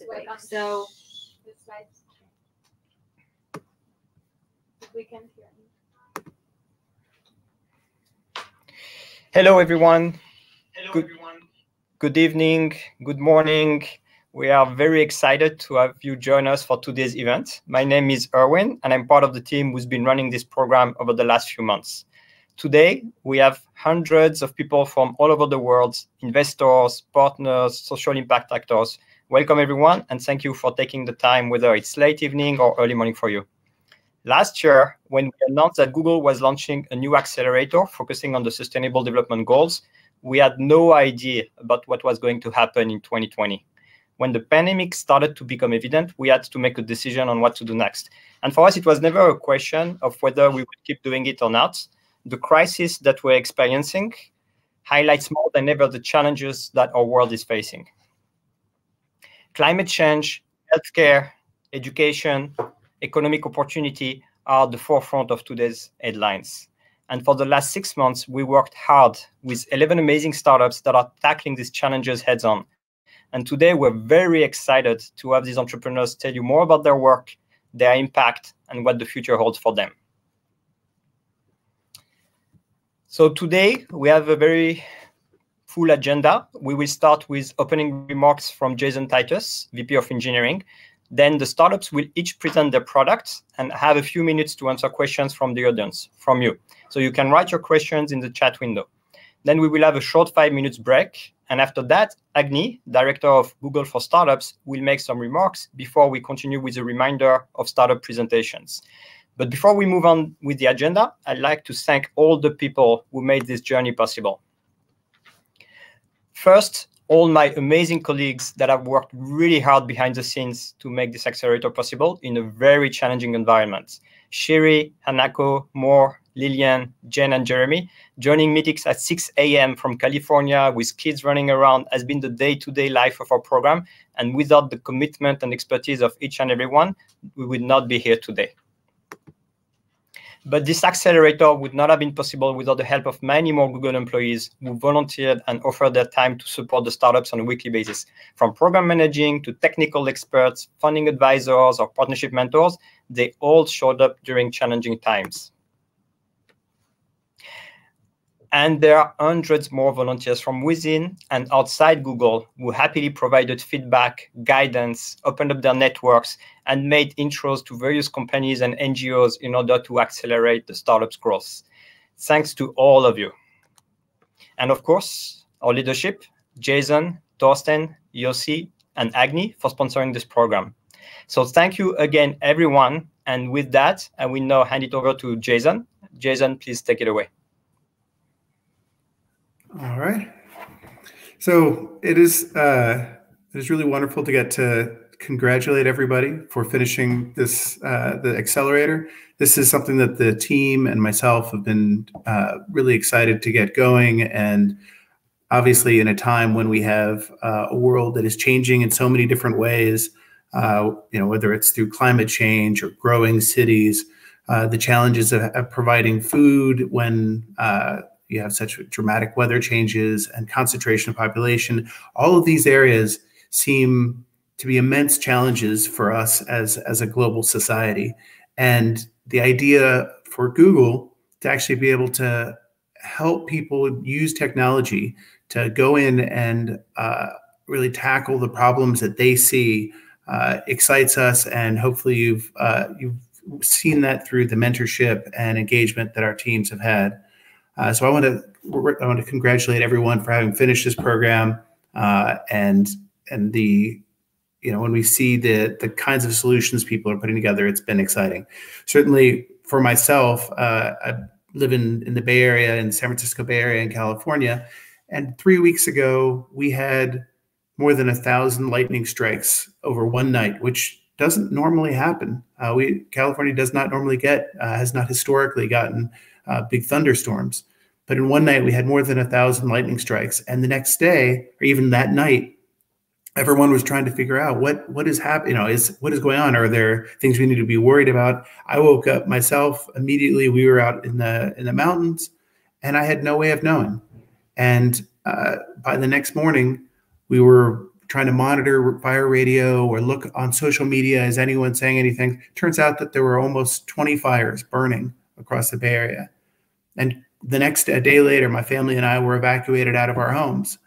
Wait, so the slides. We can hear. Hello, everyone. Hello, Good- everyone. Good evening. Good morning. We are very excited to have you join us for today's event. My name is Erwin, and I'm part of the team who's been running this program over the last few months. Today, we have hundreds of people from all over the world investors, partners, social impact actors. Welcome, everyone, and thank you for taking the time, whether it's late evening or early morning for you. Last year, when we announced that Google was launching a new accelerator focusing on the Sustainable Development Goals, we had no idea about what was going to happen in 2020. When the pandemic started to become evident, we had to make a decision on what to do next. And for us, it was never a question of whether we would keep doing it or not. The crisis that we're experiencing highlights more than ever the challenges that our world is facing. Climate change, healthcare, education, economic opportunity are at the forefront of today's headlines. And for the last six months, we worked hard with 11 amazing startups that are tackling these challenges heads on. And today, we're very excited to have these entrepreneurs tell you more about their work, their impact, and what the future holds for them. So, today, we have a very full agenda. We will start with opening remarks from Jason Titus, VP of Engineering. Then the startups will each present their products and have a few minutes to answer questions from the audience, from you. So you can write your questions in the chat window. Then we will have a short five minutes break. And after that, Agni, director of Google for Startups, will make some remarks before we continue with a reminder of startup presentations. But before we move on with the agenda, I'd like to thank all the people who made this journey possible. First, all my amazing colleagues that have worked really hard behind the scenes to make this accelerator possible in a very challenging environment. Shiri, Hanako, Moore, Lillian, Jen, and Jeremy. Joining meetings at 6 a.m. from California with kids running around has been the day-to-day life of our program. And without the commitment and expertise of each and every one, we would not be here today. But this accelerator would not have been possible without the help of many more Google employees who volunteered and offered their time to support the startups on a weekly basis. From program managing to technical experts, funding advisors, or partnership mentors, they all showed up during challenging times. And there are hundreds more volunteers from within and outside Google who happily provided feedback, guidance, opened up their networks, and made intros to various companies and NGOs in order to accelerate the startup's growth. Thanks to all of you. And of course, our leadership, Jason, Thorsten, Yossi, and Agni for sponsoring this program. So thank you again, everyone. And with that, I will now hand it over to Jason. Jason, please take it away. All right. So it is uh, it is really wonderful to get to congratulate everybody for finishing this uh, the accelerator. This is something that the team and myself have been uh, really excited to get going, and obviously in a time when we have uh, a world that is changing in so many different ways. Uh, you know, whether it's through climate change or growing cities, uh, the challenges of, of, providing food when you have such dramatic weather changes and concentration of population. All of these areas seem to be immense challenges for us as, as a global society. And the idea for Google to actually be able to help people use technology to go in and uh, really tackle the problems that they see uh, excites us. And hopefully you've, uh, you've seen that through the mentorship and engagement that our teams have had. Uh, so I want to I want to congratulate everyone for having finished this program uh, and and the you know when we see the the kinds of solutions people are putting together, it's been exciting. Certainly for myself, uh, I live in in the Bay Area, in San Francisco Bay Area, in California, and three weeks ago we had more than a thousand lightning strikes over one night, which doesn't normally happen. Uh, we California does not normally get uh, has not historically gotten uh, big thunderstorms. But in one night, we had more than a thousand lightning strikes. And the next day, or even that night, everyone was trying to figure out what what is happening. You know, is what is going on? Are there things we need to be worried about? I woke up myself immediately. We were out in the in the mountains, and I had no way of knowing. And uh, by the next morning, we were trying to monitor fire radio or look on social media, is anyone saying anything? Turns out that there were almost 20 fires burning across the Bay Area. And the next a day later, my family and I were evacuated out of our homes.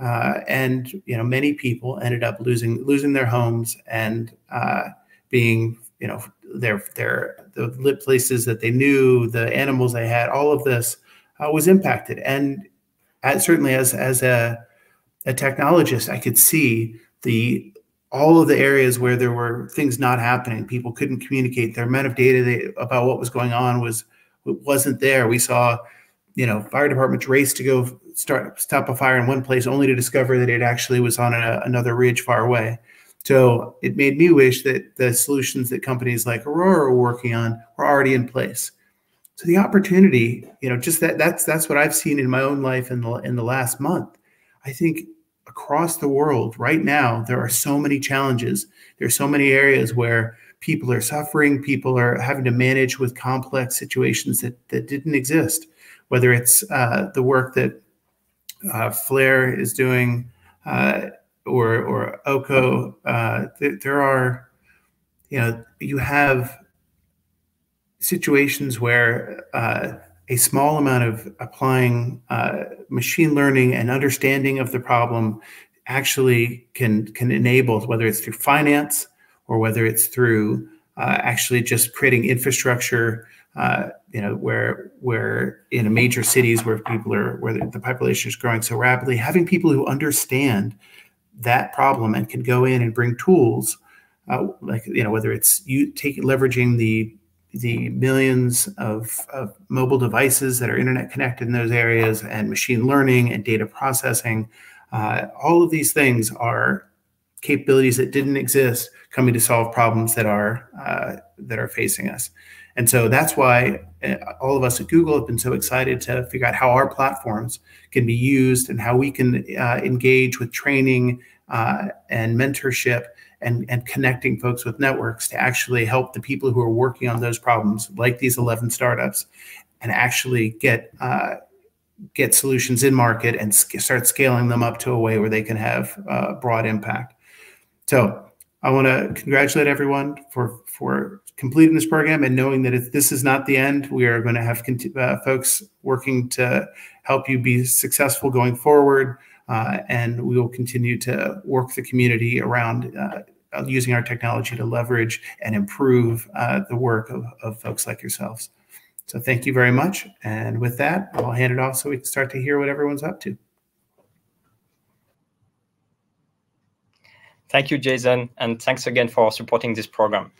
Uh, and you know, many people ended up losing losing their homes and uh, being you know their their the places that they knew, the animals they had, all of this uh, was impacted. And certainly as as a a technologist, I could see the all of the areas where there were things not happening. People couldn't communicate. Their amount of data they, about what was going on was wasn't there. We saw, you know, fire departments race to go start stop a fire in one place, only to discover that it actually was on a, another ridge far away. So it made me wish that the solutions that companies like Aurora are working on were already in place. So the opportunity, you know, just that that's that's what I've seen in my own life in the in the last month. I think across the world right now there are so many challenges. there are so many areas where people are suffering, people are having to manage with complex situations that that didn't exist. Whether it's uh, the work that uh, Flare is doing uh, or or Oko, uh, th- there are, you know, you have situations where uh, a small amount of applying uh, machine learning and understanding of the problem actually can can enable whether it's through finance or whether it's through actually just creating infrastructure uh, you know where where in major cities where people are where the, the population is growing so rapidly having people who understand that problem and can go in and bring tools uh, like you know whether it's you take leveraging the the millions of, of mobile devices that are internet connected in those areas and machine learning and data processing uh, all of these things are capabilities that didn't exist coming to solve problems that are uh, that are facing us and so that's why uh, all of us at Google have been so excited to figure out how our platforms can be used and how we can uh, engage with training uh, and mentorship and, and connecting folks with networks to actually help the people who are working on those problems, like these 11 startups, and actually get uh, get solutions in market and start scaling them up to a way where they can have uh, broad impact. So I want to congratulate everyone for for completing this program and knowing that this is not the end, we are going to have uh, folks working to help you be successful going forward. Uh, and we will continue to work the community around uh, using our technology to leverage and improve uh, the work of, of folks like yourselves. So thank you very much. And with that, I'll hand it off so we can start to hear what everyone's up to. Thank you, Jason, and thanks again for supporting this program.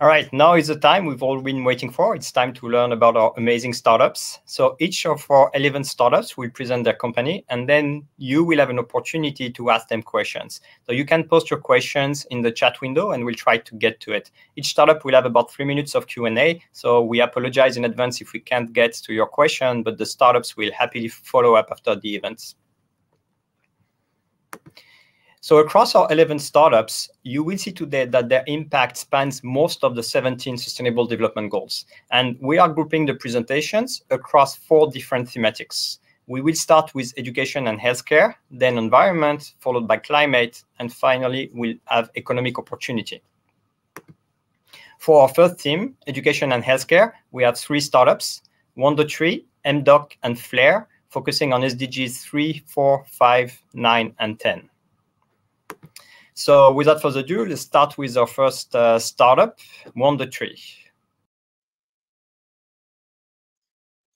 All right, now is the time we've all been waiting for. It's time to learn about our amazing startups. So each of our 11 startups will present their company, and then you will have an opportunity to ask them questions. So you can post your questions in the chat window, and we'll try to get to it. Each startup will have about three minutes of Q&A, so we apologize in advance if we can't get to your question, but the startups will happily follow up after the events. So across our 11 startups, you will see today that their impact spans most of the 17 Sustainable Development Goals. And we are grouping the presentations across four different thematics. We will start with education and healthcare, then environment, followed by climate, and finally we'll have economic opportunity. For our first theme, education and healthcare, we have three startups, WonderTree, MDoc, and Flare, focusing on SDGs 3, 4, 5, 9, and 10. So without further ado, let's start with our first uh, startup, WonderTree.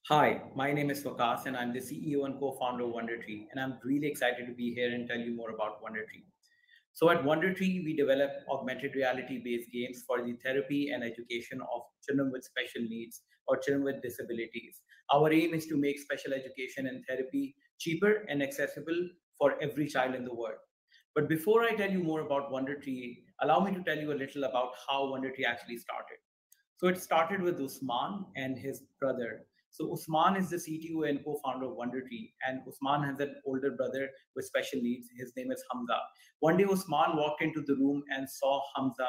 Hi, my name is Waqas and I'm the CEO and co-founder of WonderTree. And I'm really excited to be here and tell you more about WonderTree. So at WonderTree, we develop augmented reality-based games for the therapy and education of children with special needs or children with disabilities. Our aim is to make special education and therapy cheaper and accessible for every child in the world. But before I tell you more about WonderTree, allow me to tell you a little about how WonderTree actually started. So it started with Usman and his brother. So Usman is the CTO and co-founder of WonderTree, and Usman has an older brother with special needs. His name is Hamza. One day Usman walked into the room and saw Hamza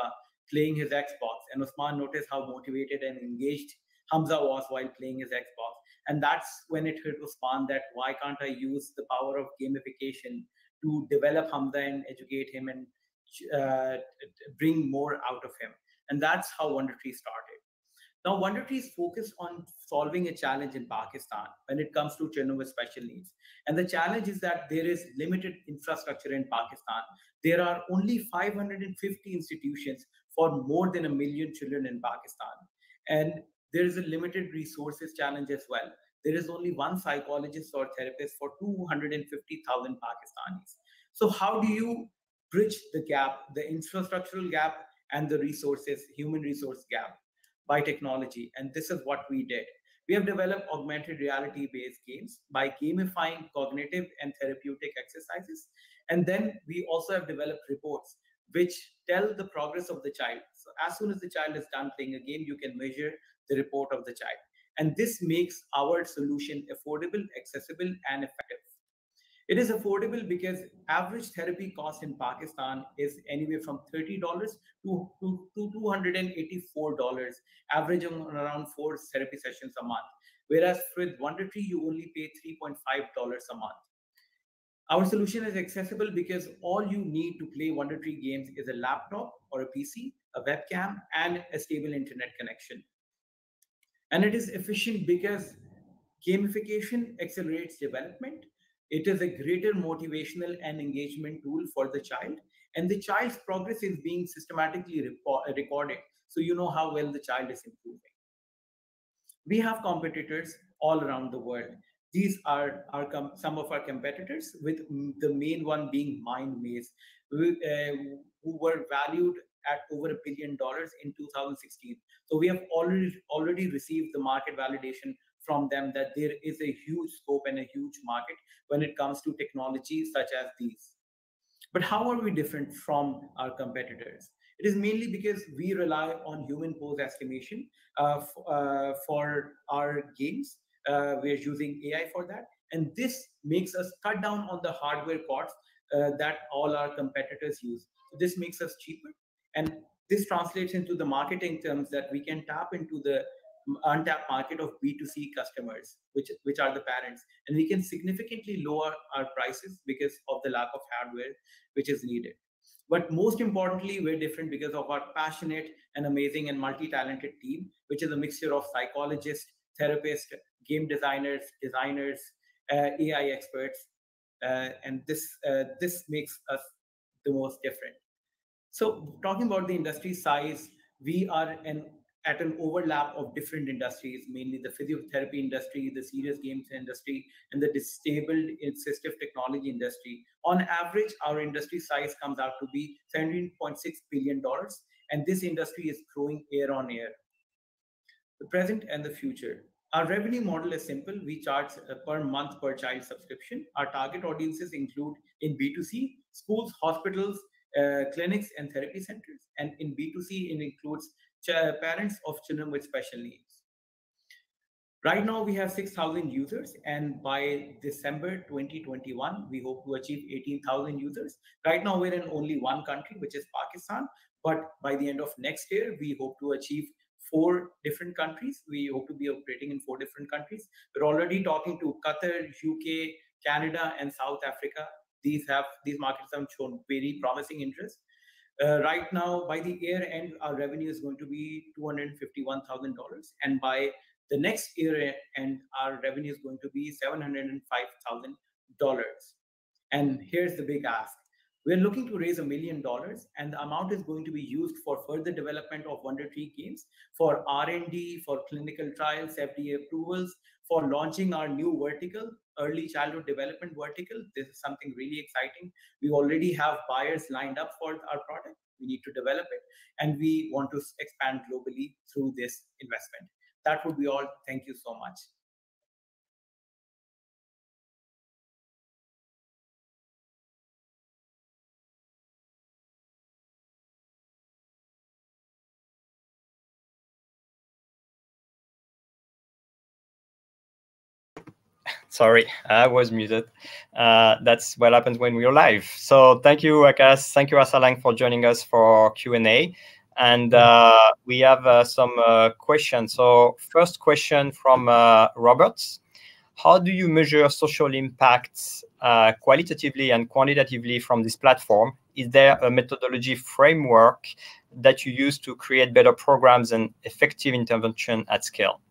playing his Xbox, and Usman noticed how motivated and engaged Hamza was while playing his Xbox. And that's when it hit Usman that why can't I use the power of gamification to develop Hamza and educate him and uh, bring more out of him. And that's how Wonder Tree started. Now, Wonder Tree is focused on solving a challenge in Pakistan when it comes to children with special needs. And the challenge is that there is limited infrastructure in Pakistan. There are only 550 institutions for more than a million children in Pakistan. And there is a limited resources challenge as well. There is only one psychologist or therapist for 250,000 Pakistanis. So, how do you bridge the gap, the infrastructural gap, and the resources, human resource gap by technology? And this is what we did. We have developed augmented reality based games by gamifying cognitive and therapeutic exercises. And then we also have developed reports which tell the progress of the child. So as soon as the child is done playing a game, you can measure the report of the child. And this makes our solution affordable, accessible, and effective. It is affordable because average therapy cost in Pakistan is anywhere from $30 to, to, to $284, averaging around four therapy sessions a month. Whereas with WonderTree, you only pay $3.5 a month. Our solution is accessible because all you need to play WonderTree games is a laptop or a PC, a webcam, and a stable internet connection. And it is efficient because gamification accelerates development it is a greater motivational and engagement tool for the child. And the child's progress is being systematically recorded. So you know how well the child is improving. We have competitors all around the world. These are our some of our competitors, with the main one being MindMaze, who, uh, who were valued at over a billion dollars in 2016. So we have already already received the market validation from them that there is a huge scope and a huge market when it comes to technologies such as these. But how are we different from our competitors? It is mainly because we rely on human pose estimation uh, uh, for our games. Uh, we are using AI for that. And this makes us cut down on the hardware costs uh, that all our competitors use. So this makes us cheaper. And this translates into the marketing terms that we can tap into the untapped market of B2C customers, which, which are the parents. And we can significantly lower our prices because of the lack of hardware which is needed. But most importantly, we're different because of our passionate and amazing and multi-talented team, which is a mixture of psychologists, therapists, game designers, designers, uh, AI experts, uh, and this uh, this makes us the most different. So, talking about the industry size, we are an at an overlap of different industries, mainly the physiotherapy industry, the serious games industry, and the disabled assistive technology industry. On average, our industry size comes out to be $17.6 billion, and this industry is growing year on year. The present and the future. Our revenue model is simple. We charge uh, per month per child subscription. Our target audiences include in B2C, schools, hospitals, uh, clinics, and therapy centers. And in B2C, it includes parents of children with special needs. Right now, we have 6,000 users, and by December 2021, we hope to achieve 18,000 users. Right now, we're in only one country, which is Pakistan, but by the end of next year, we hope to achieve four different countries. We hope to be operating in four different countries. We're already talking to Qatar, UK, Canada, and South Africa. These have these markets have shown very promising interest. Uh, right now, by the year end, our revenue is going to be $251,000. And by the next year end, our revenue is going to be $705,000. And here's the big ask. We're looking to raise a million dollars, and the amount is going to be used for further development of Wonder Tree games, for R&D, for clinical trials, FDA approvals, for launching our new vertical, early childhood development vertical. This is something really exciting. We already have buyers lined up for our product. We need to develop it, and we want to expand globally through this investment. That would be all. Thank you so much. Sorry, I was muted. Uh, that's what happens when we're live. So thank you, Waqas. Thank you, Arsalan, for joining us for Q&A. And uh, we have uh, some uh, questions. So first question from uh, Roberts. how do you measure social impacts uh, qualitatively and quantitatively from this platform? Is there a methodology framework that you use to create better programs and effective intervention at scale?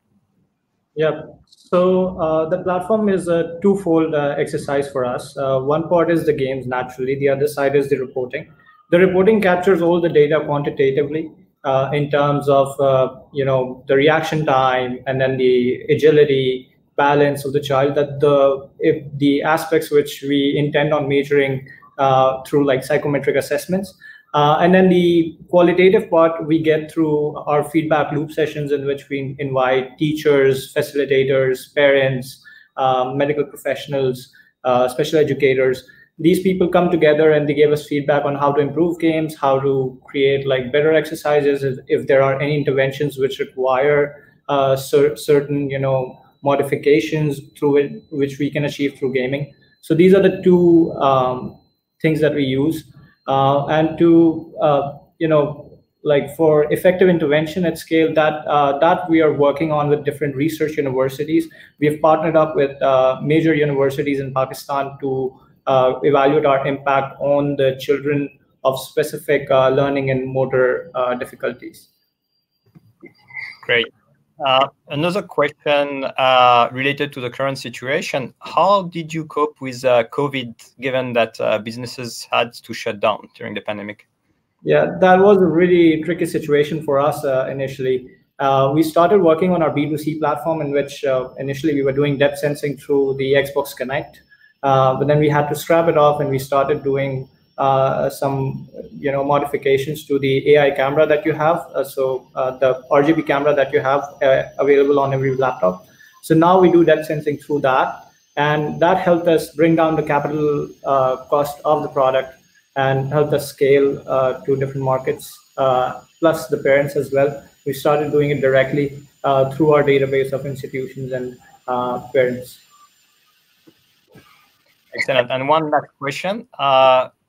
Yeah. So uh, the platform is a twofold uh, exercise for us. Uh, one part is the games, naturally. The other side is the reporting. The reporting captures all the data quantitatively uh, in terms of uh, you know the reaction time and then the agility, balance of the child. That the if the aspects which we intend on measuring uh, through like psychometric assessments. Uh, and then the qualitative part we get through our feedback loop sessions in which we invite teachers, facilitators, parents, um, medical professionals, uh, special educators. These people come together and they give us feedback on how to improve games, how to create like better exercises, if, if there are any interventions which require uh, cer- certain, you know, modifications through it, which we can achieve through gaming. So these are the two um, things that we use uh, and to uh, you know like for effective intervention at scale that uh, that we are working on with different research universities. We have partnered up with uh, major universities in pakistan to uh, evaluate our impact on the children of specific learning and motor difficulties. Great uh, another question uh, related to the current situation. How did you cope with uh, COVID given that uh, businesses had to shut down during the pandemic? Yeah, that was a really tricky situation for us uh, initially. Uh, we started working on our B2C platform in which initially we were doing depth sensing through the Xbox Kinect. but then we had to scrap it off and we started doing uh, some you know modifications to the AI camera that you have. Uh, so uh, the RGB camera that you have uh, available on every laptop. So now we do depth sensing through that, and that helped us bring down the capital uh, cost of the product and helped us scale to different markets. plus the parents as well. We started doing it directly through our database of institutions and parents. Excellent. And one last question.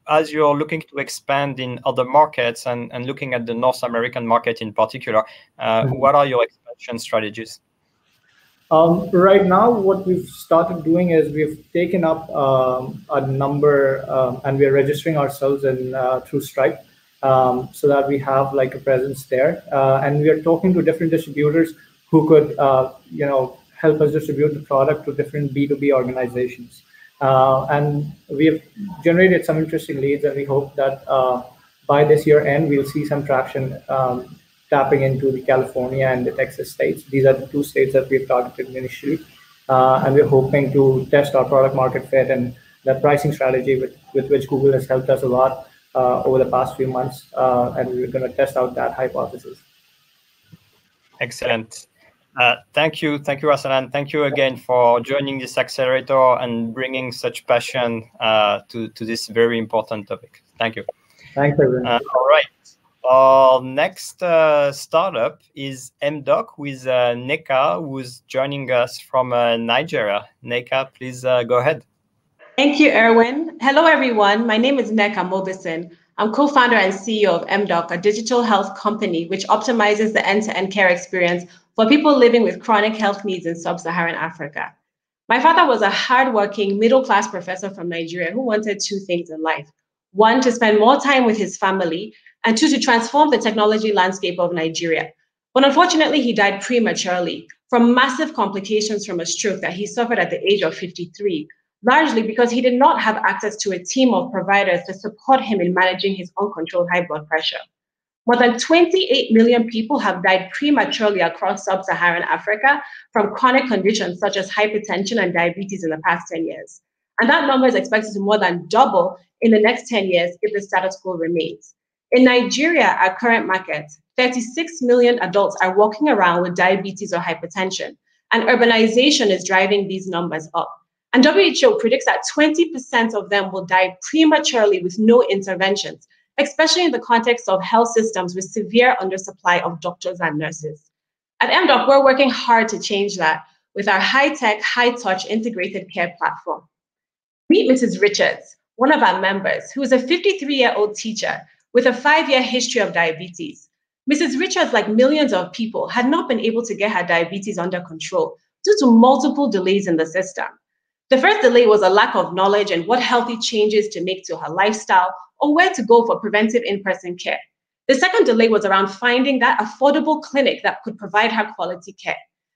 As you're looking to expand in other markets and, and looking at the North American market in particular, uh, mm-hmm. what are your expansion strategies? Um, right now, what we've started doing is we've taken up um, a number um, and we're registering ourselves in uh, through Stripe um, so that we have like a presence there. Uh, and we are talking to different distributors who could, uh, you know, help us distribute the product to different B2B organizations. Uh, and we have generated some interesting leads, and we hope that uh, by this year end, we'll see some traction um, tapping into the California and the Texas states. These are the two states that we've targeted initially. Uh, and we're hoping to test our product market fit and the pricing strategy with, with which Google has helped us a lot uh, over the past few months. Uh, and we're going to test out that hypothesis. Excellent. Uh, thank you, thank you, Arsalan. Thank you again for joining this accelerator and bringing such passion uh, to to this very important topic. Thank you. Thanks, everyone. Uh, all right. Our next uh, startup is MDoc with uh, Nneka, who's joining us from Nigeria. Nneka, please go ahead. Thank you, Erwin. Hello, everyone. My name is Nneka Mobisson. I'm co-founder and CEO of MDoc, a digital health company which optimizes the end-to-end care experience for people living with chronic health needs in sub Saharan Africa. My father was a hardworking middle class professor from Nigeria who wanted two things in life one, to spend more time with his family, and two, to transform the technology landscape of Nigeria. But unfortunately, he died prematurely from massive complications from a stroke that he suffered at the age of 53, largely because he did not have access to a team of providers to support him in managing his uncontrolled high blood pressure. More than 28 million people have died prematurely across sub Saharan Africa from chronic conditions such as hypertension and diabetes in the past 10 years. And that number is expected to more than double in the next 10 years if the status quo remains. In Nigeria, our current market, 36 million adults are walking around with diabetes or hypertension, and urbanization is driving these numbers up. And WHO predicts that 20% of them will die prematurely with no interventions, especially in the context of health systems with severe undersupply of doctors and nurses. At MDoc, we're working hard to change that with our high-tech, high-touch integrated care platform. Meet Mrs. Richards, one of our members, who is a 53-year-old teacher with a five-year history of diabetes. Mrs. Richards, like millions of people, had not been able to get her diabetes under control due to multiple delays in the system. The first delay was a lack of knowledge and what healthy changes to make to her lifestyle or where to go for preventive in person care. The second delay was around finding that affordable clinic that could provide her quality care.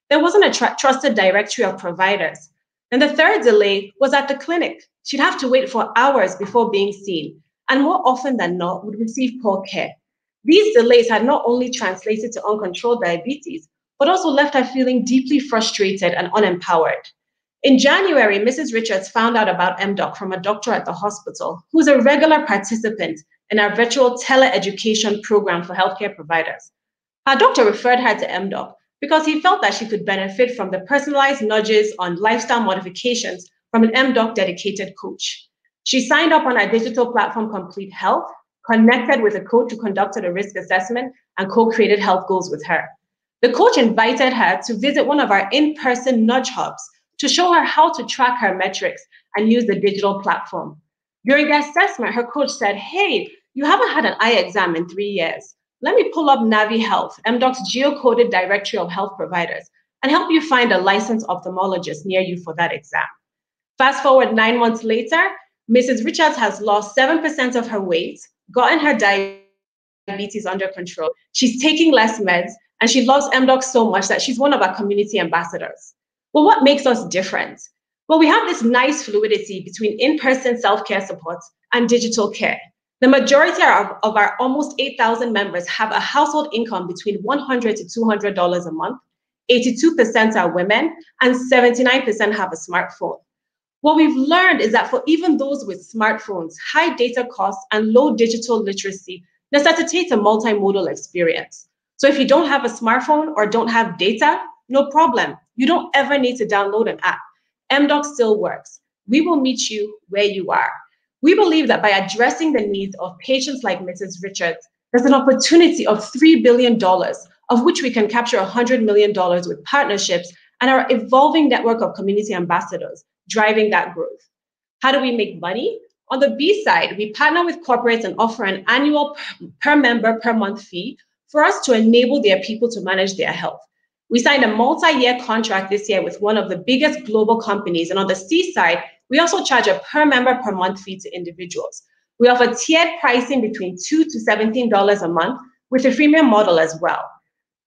There wasn't a tr- trusted directory of providers. And the third delay was at the clinic. She'd have to wait for hours before being seen, and more often than not, would receive poor care. These delays had not only translated to uncontrolled diabetes, but also left her feeling deeply frustrated and unempowered. In January, Mrs. Richards found out about MDoc from a doctor at the hospital who's a regular participant in our virtual teleeducation program for healthcare providers. Her doctor referred her to MDoc because he felt that she could benefit from the personalized nudges on lifestyle modifications from an MDoc dedicated coach. She signed up on our digital platform, Complete Health, connected with a coach who conducted a risk assessment and co created health goals with her. The coach invited her to visit one of our in person nudge hubs to show her how to track her metrics and use the digital platform. During the assessment, her coach said, Hey, you haven't had an eye exam in three years. Let me pull up Navi Health, MDoc's geocoded directory of health providers, and help you find a licensed ophthalmologist near you for that exam. Fast forward nine months later, Mrs. Richards has lost 7% of her weight, gotten her diabetes under control. She's taking less meds, and she loves MDoc so much that she's one of our community ambassadors. Well, what makes us different? Well, we have this nice fluidity between in person self care support and digital care. The majority of, of our almost 8,000 members have a household income between 100 to $200 a month. 82% are women, and 79% have a smartphone. What we've learned is that for even those with smartphones, high data costs and low digital literacy necessitates a multimodal experience. So if you don't have a smartphone or don't have data, no problem. You don't ever need to download an app. MDoc still works. We will meet you where you are. We believe that by addressing the needs of patients like Mrs. Richards, there's an opportunity of $3 billion, of which we can capture $100 million with partnerships and our evolving network of community ambassadors driving that growth. How do we make money? On the B side, we partner with corporates and offer an annual per member per month fee for us to enable their people to manage their health. We signed a multi year contract this year with one of the biggest global companies. And on the C side, we also charge a per member per month fee to individuals. We offer tiered pricing between 2 to $17 a month with a freemium model as well.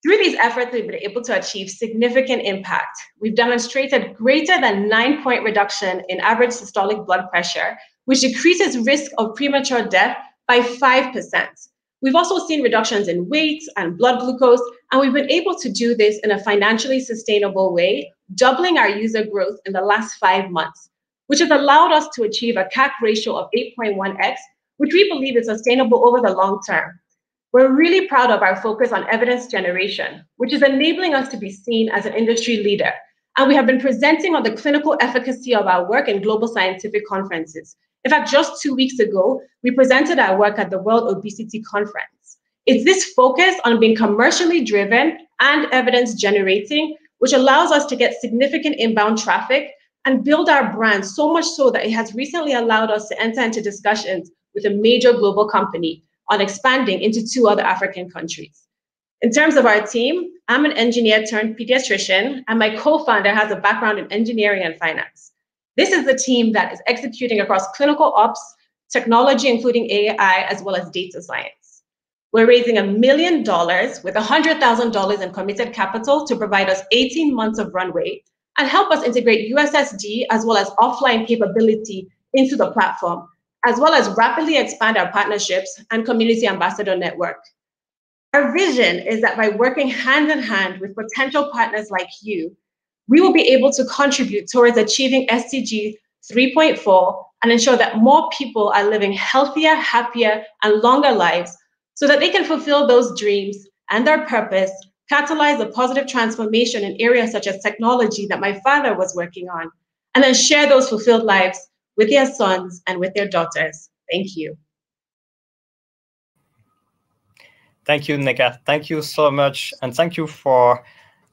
Through these efforts, we've been able to achieve significant impact. We've demonstrated greater than nine point reduction in average systolic blood pressure, which decreases risk of premature death by 5%. We've also seen reductions in weight and blood glucose, and we've been able to do this in a financially sustainable way, doubling our user growth in the last five months which has allowed us to achieve a CAC ratio of 8.1x, which we believe is sustainable over the long term. We're really proud of our focus on evidence generation, which is enabling us to be seen as an industry leader. And we have been presenting on the clinical efficacy of our work in global scientific conferences. In fact, just two weeks ago, we presented our work at the World Obesity Conference. It's this focus on being commercially driven and evidence generating, which allows us to get significant inbound traffic and build our brand so much so that it has recently allowed us to enter into discussions with a major global company on expanding into two other African countries. In terms of our team, I'm an engineer turned pediatrician, and my co founder has a background in engineering and finance. This is the team that is executing across clinical ops, technology, including AI, as well as data science. We're raising a million dollars with $100,000 in committed capital to provide us 18 months of runway and help us integrate USSD as well as offline capability into the platform, as well as rapidly expand our partnerships and community ambassador network. Our vision is that by working hand in hand with potential partners like you, we will be able to contribute towards achieving SDG 3.4 and ensure that more people are living healthier, happier, and longer lives so that they can fulfill those dreams and their purpose catalyze a positive transformation in areas such as technology that my father was working on, and then share those fulfilled lives with their sons and with their daughters. Thank you. Thank you, Nneka. Thank you so much. And thank you for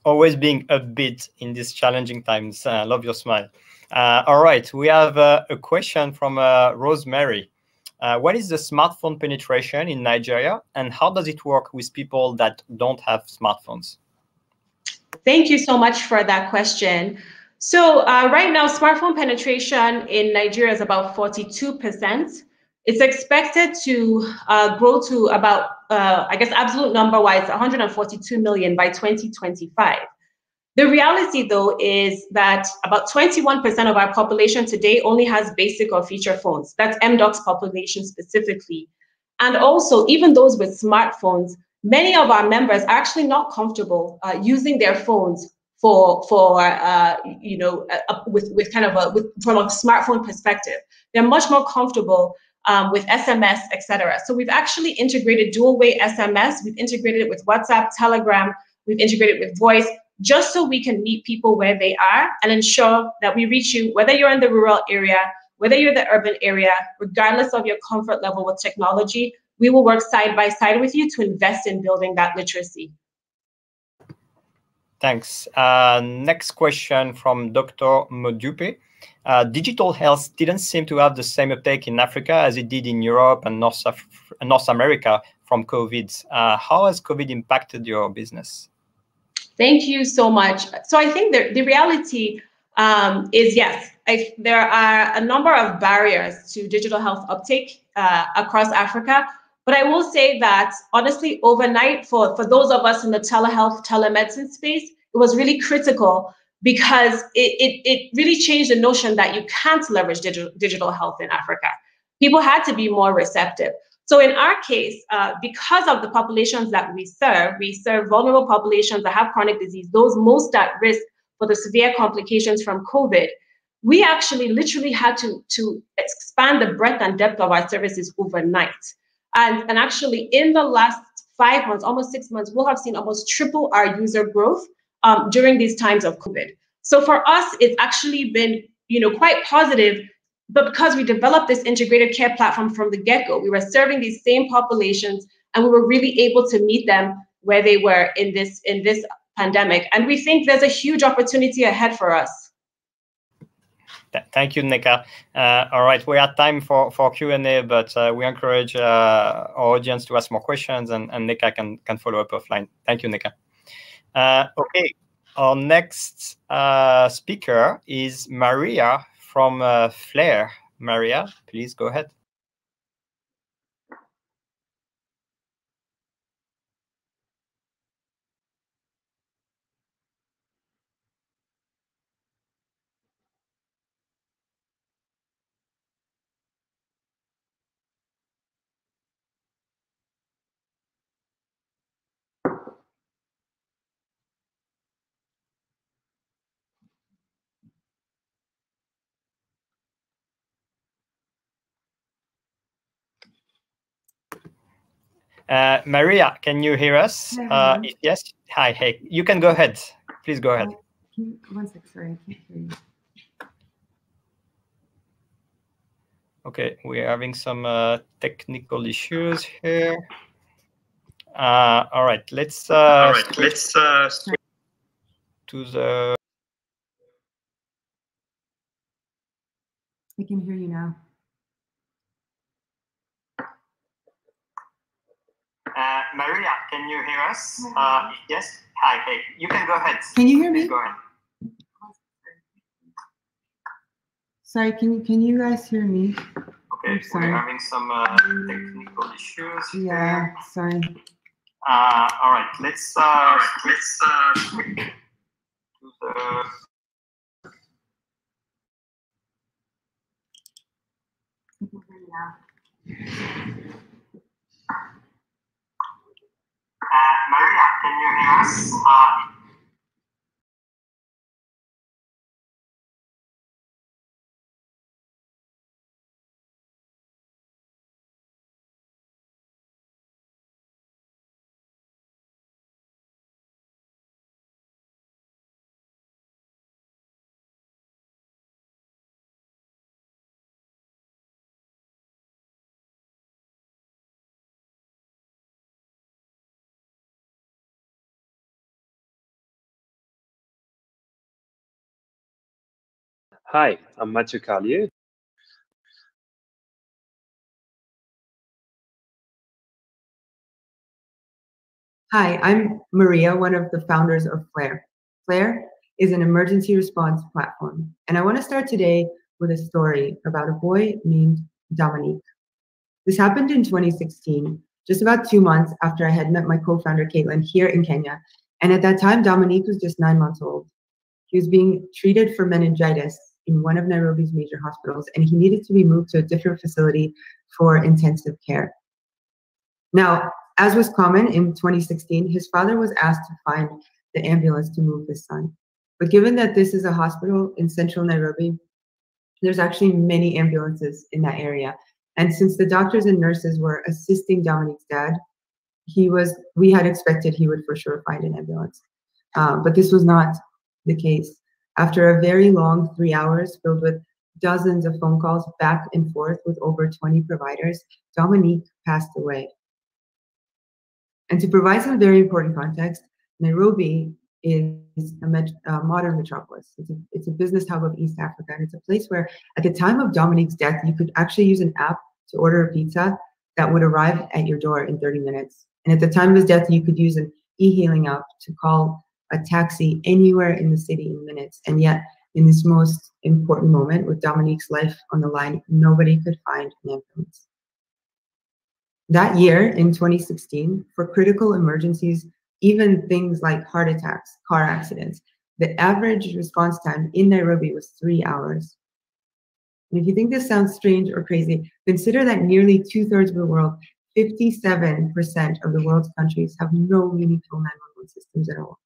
always being upbeat in these challenging times. Uh, love your smile. Uh, all right, we have uh, a question from uh, Rosemary. Uh, what is the smartphone penetration in Nigeria, and how does it work with people that don't have smartphones? Thank you so much for that question. So uh, right now, smartphone penetration in Nigeria is about 42%. It's expected to grow to about, uh, I guess, absolute number wise, 142 million by 2025. The reality, though, is that about 21% of our population today only has basic or feature phones. That's MDOC's population specifically. And also, even those with smartphones, many of our members are actually not comfortable uh, using their phones for for uh, you know uh, with with kind of a with, from a smartphone perspective. They're much more comfortable um, with SMS, etc. So we've actually integrated dual way SMS. We've integrated it with WhatsApp, Telegram. We've integrated with voice, just so we can meet people where they are and ensure that we reach you, whether you're in the rural area, whether you're the urban area, regardless of your comfort level with technology. We will work side by side with you to invest in building that literacy. Thanks. Uh, next question from Dr. Modupe. Uh, digital health didn't seem to have the same uptake in Africa as it did in Europe and North, Af North America from COVID. Uh, how has COVID impacted your business? Thank you so much. So I think the, the reality um, is yes, I, there are a number of barriers to digital health uptake uh, across Africa. But I will say that honestly, overnight, for, for those of us in the telehealth, telemedicine space, it was really critical because it, it, it really changed the notion that you can't leverage digital, digital health in Africa. People had to be more receptive. So in our case, uh, because of the populations that we serve, we serve vulnerable populations that have chronic disease, those most at risk for the severe complications from COVID. We actually literally had to, to expand the breadth and depth of our services overnight. And, and actually, in the last five months, almost six months, we'll have seen almost triple our user growth um, during these times of COVID. So for us, it's actually been you know quite positive. But because we developed this integrated care platform from the get-go, we were serving these same populations, and we were really able to meet them where they were in this in this pandemic. And we think there's a huge opportunity ahead for us. Thank you, Nneka. Uh, all right, we have time for, for Q&A, but uh, we encourage uh, our audience to ask more questions, and, and Nneka can, can follow up offline. Thank you, Nneka. Uh, okay, our next uh, speaker is Maria from uh, Flare. Maria, please go ahead. Uh, Maria, can you hear us? Uh, yes. Hi. Hey, you can go ahead. Please go ahead. You, one sec. Sorry, I can't hear you. Okay, we're having some uh, technical issues here. Uh, all right, let's. Uh, all right, let's uh, to the. I can hear you now. Uh, Maria, can you hear us? Uh, yes. Hi. Hey, you can go ahead. Can you hear me? go ahead. Sorry, can you can you guys hear me? Okay, I'm sorry. we're having some uh, technical issues. Yeah, sorry. Uh, all right, let's uh, let's uh, do the. I can hear you now. Uh, Maria, can you hear us? Uh, Hi, I'm Mathieu Carlier. Hi, I'm Maria, one of the founders of Flair. Flare is an emergency response platform. And I want to start today with a story about a boy named Dominique. This happened in 2016, just about two months after I had met my co founder, Caitlin, here in Kenya. And at that time, Dominique was just nine months old. He was being treated for meningitis in one of Nairobi's major hospitals, and he needed to be moved to a different facility for intensive care. Now, as was common in 2016, his father was asked to find the ambulance to move his son. But given that this is a hospital in central Nairobi, there's actually many ambulances in that area. And since the doctors and nurses were assisting Dominique's dad, he was we had expected he would for sure find an ambulance. Um, but this was not the case. After a very long three hours filled with dozens of phone calls back and forth with over 20 providers, Dominique passed away. And to provide some very important context, Nairobi is a, met, a modern metropolis. It's a, it's a business hub of East Africa. And it's a place where, at the time of Dominique's death, you could actually use an app to order a pizza that would arrive at your door in 30 minutes. And at the time of his death, you could use an e hailing app to call a taxi anywhere in the city in minutes. And yet, in this most important moment with Dominique's life on the line, nobody could find an ambulance. That year in 2016, for critical emergencies, even things like heart attacks, car accidents, the average response time in Nairobi was three hours. And if you think this sounds strange or crazy, consider that nearly two thirds of the world, 57% of the world's countries, have no meaningful 911 systems at all.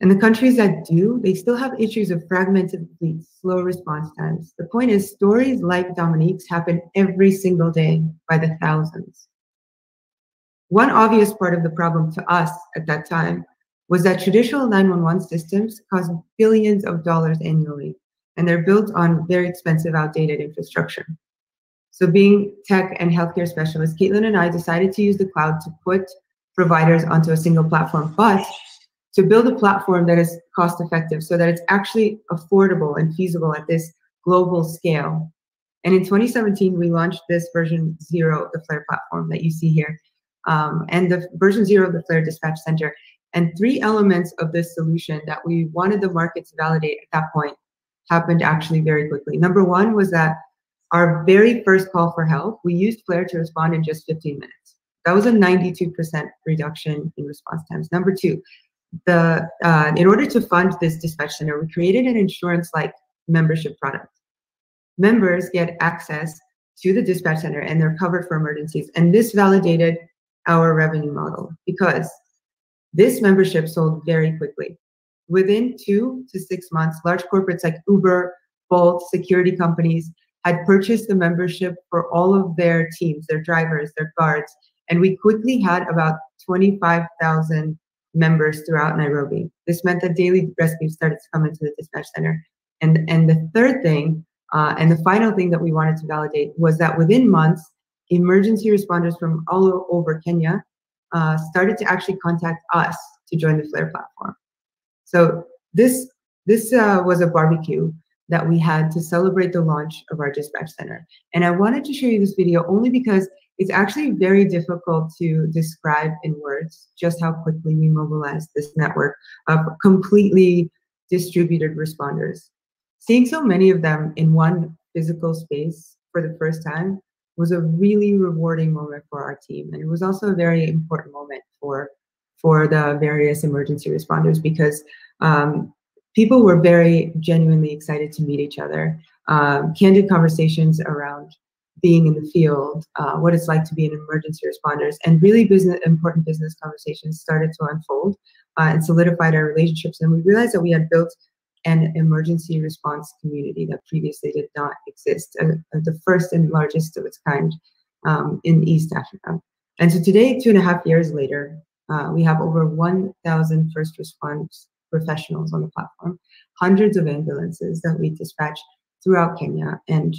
And the countries that do, they still have issues of fragmented fleets, slow response times. The point is, stories like Dominique's happen every single day by the thousands. One obvious part of the problem to us at that time was that traditional 911 systems cost billions of dollars annually, and they're built on very expensive, outdated infrastructure. So, being tech and healthcare specialists, Caitlin and I decided to use the cloud to put providers onto a single platform, but to build a platform that is cost effective so that it's actually affordable and feasible at this global scale. And in 2017, we launched this version zero of the Flare platform that you see here, um, and the version zero of the Flare Dispatch Center. And three elements of this solution that we wanted the market to validate at that point happened actually very quickly. Number one was that our very first call for help, we used Flare to respond in just 15 minutes. That was a 92% reduction in response times. Number two, the uh, in order to fund this dispatch center, we created an insurance-like membership product. Members get access to the dispatch center and they're covered for emergencies. And this validated our revenue model because this membership sold very quickly. Within two to six months, large corporates like Uber, Bolt, security companies had purchased the membership for all of their teams, their drivers, their guards, and we quickly had about 25,000 members throughout Nairobi. This meant that daily rescues started to come into the dispatch center. And, and the third thing, uh, and the final thing that we wanted to validate was that within months, emergency responders from all over Kenya uh, started to actually contact us to join the Flare platform. So this this uh, was a barbecue that we had to celebrate the launch of our dispatch center. And I wanted to show you this video only because it's actually very difficult to describe in words just how quickly we mobilized this network of completely distributed responders. Seeing so many of them in one physical space for the first time was a really rewarding moment for our team. And it was also a very important moment for, for the various emergency responders because um, people were very genuinely excited to meet each other. Um, candid conversations around being in the field, uh, what it's like to be an emergency responders, and really business important business conversations started to unfold uh, and solidified our relationships. And we realized that we had built an emergency response community that previously did not exist, uh, uh the first and largest of its kind um, in East Africa. And so today, two and a half years later, uh, we have over 1,000 first response professionals on the platform, hundreds of ambulances that we dispatch throughout Kenya, and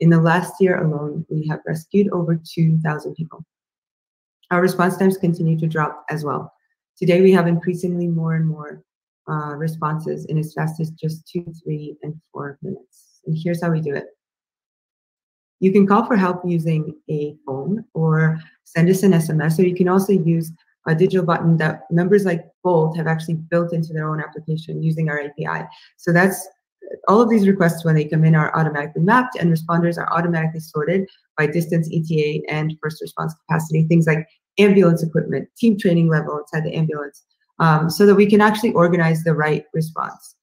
in the last year alone, we have rescued over 2,000 people. Our response times continue to drop as well. Today, we have increasingly more and more uh, responses in as fast as just two, three, and four minutes. And here's how we do it. You can call for help using a phone or send us an SMS, or you can also use a digital button that members like Bolt have actually built into their own application using our API. So that's all of these requests when they come in are automatically mapped and responders are automatically sorted by distance ETA and first response capacity, things like ambulance equipment, team training level inside the ambulance, um, so that we can actually organize the right response.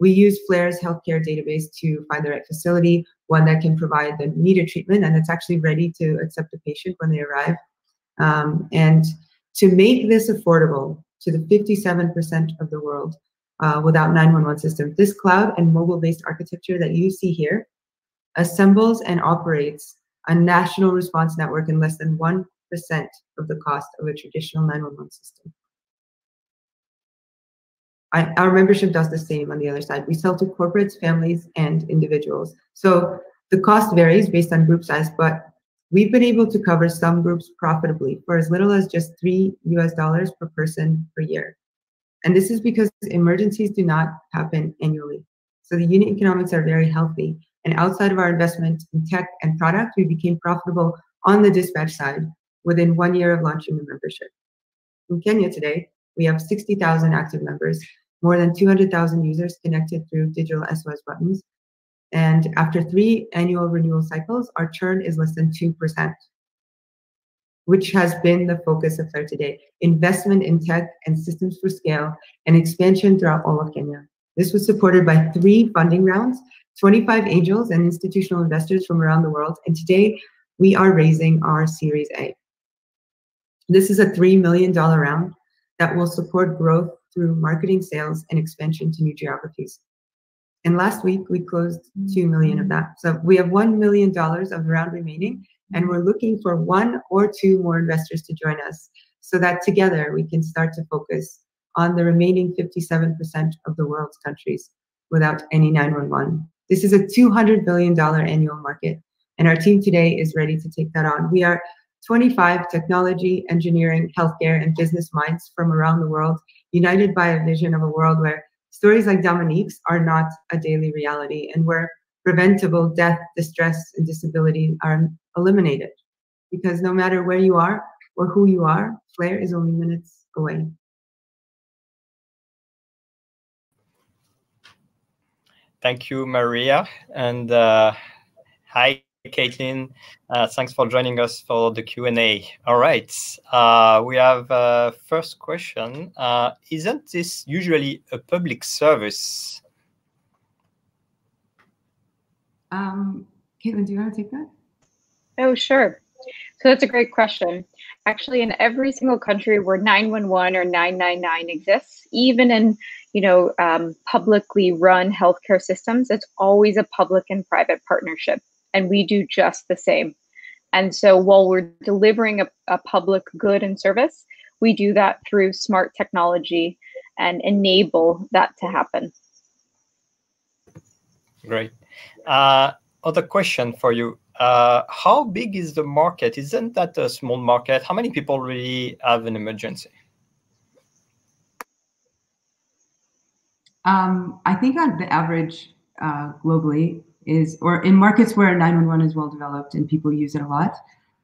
We use Flare's healthcare database to find the right facility, one that can provide the needed treatment and it's actually ready to accept a patient when they arrive. Um, and to make this affordable to the 57% of the world uh, without 911 system, this cloud and mobile-based architecture that you see here assembles and operates a national response network in less than 1% of the cost of a traditional 911 system. I, our membership does the same on the other side. We sell to corporates, families, and individuals. So the cost varies based on group size, but we've been able to cover some groups profitably for as little as just three US dollars per person per year. And this is because emergencies do not happen annually. So the unit economics are very healthy. And outside of our investment in tech and product, we became profitable on the dispatch side within one year of launching the membership. In Kenya today, we have 60,000 active members, more than 200,000 users connected through digital SOS buttons. And after three annual renewal cycles, our churn is less than 2%, which has been the focus of Flare today. Investment in tech and systems for scale and expansion throughout all of Kenya. This was supported by three funding rounds, 25 angels and institutional investors from around the world. And today we are raising our Series A. This is a $3 million round that will support growth through marketing, sales, and expansion to new geographies. And last week we closed 2 million of that. So we have $1 million of the round remaining, and we're looking for one or two more investors to join us so that together we can start to focus on the remaining 57% of the world's countries without any 911. This is a $200 billion annual market, and our team today is ready to take that on. We are 25 technology, engineering, healthcare, and business minds from around the world, united by a vision of a world where stories like Dominique's are not a daily reality and where preventable death, distress, and disability are eliminated. Because no matter where you are or who you are, Flare is only minutes away. Thank you, Maria. And uh, hi, Caitlin. Uh, thanks for joining us for the Q&A. All right, uh, we have a first question. Uh, isn't this usually a public service? Um, Caitlin, do you want to take that? Oh, sure. So that's a great question. Actually, in every single country where 911 or 999 exists, even in you know um, publicly run healthcare systems, it's always a public and private partnership and we do just the same. And so while we're delivering a, a public good and service, we do that through smart technology and enable that to happen. Great. Uh, other question for you. Uh, how big is the market? Isn't that a small market? How many people really have an emergency? Um, I think on the average uh, globally, is, or in markets where 911 is well developed and people use it a lot,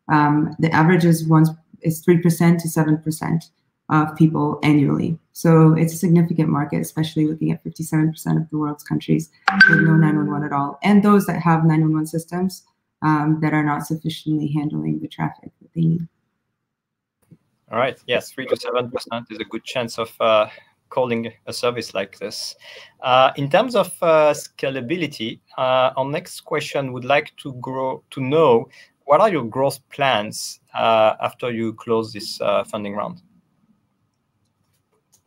um, the average is once is 3% to 7% of people annually. So it's a significant market, especially looking at 57% of the world's countries with no 911 at all, and those that have 911 systems um, that are not sufficiently handling the traffic that they need. All right. Yes, three to seven percent is a good chance of uh, calling a service like this. Uh, in terms of uh, scalability, uh, our next question would like to grow to know what are your growth plans uh, after you close this uh, funding round?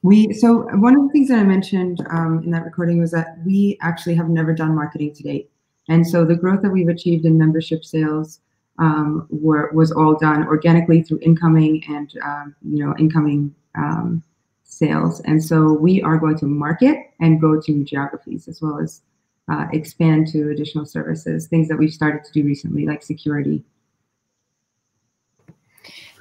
We so one of the things that I mentioned um, in that recording was that we actually have never done marketing to date, and so the growth that we've achieved in membership sales um, were was all done organically through incoming and um, you know incoming um, sales. And so we are going to market and go to new geographies as well as uh, expand to additional services, things that we've started to do recently, like security.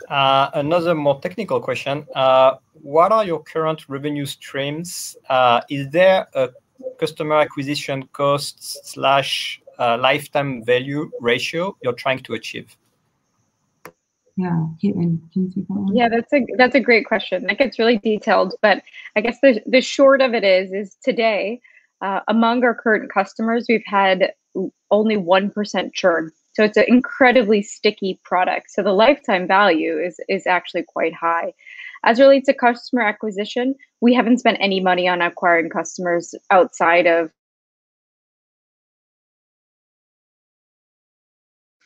Uh, another more technical question. Uh, what are your current revenue streams? Uh, is there a customer acquisition cost slash uh, lifetime value ratio you're trying to achieve? Yeah, Caitlin, can you take that one? Yeah, that's a that's a great question. That gets really detailed, but I guess the the short of it is is today uh, among our current customers we've had only one percent churn. So it's an incredibly sticky product. So the lifetime value is is actually quite high. As relates to customer acquisition, we haven't spent any money on acquiring customers outside of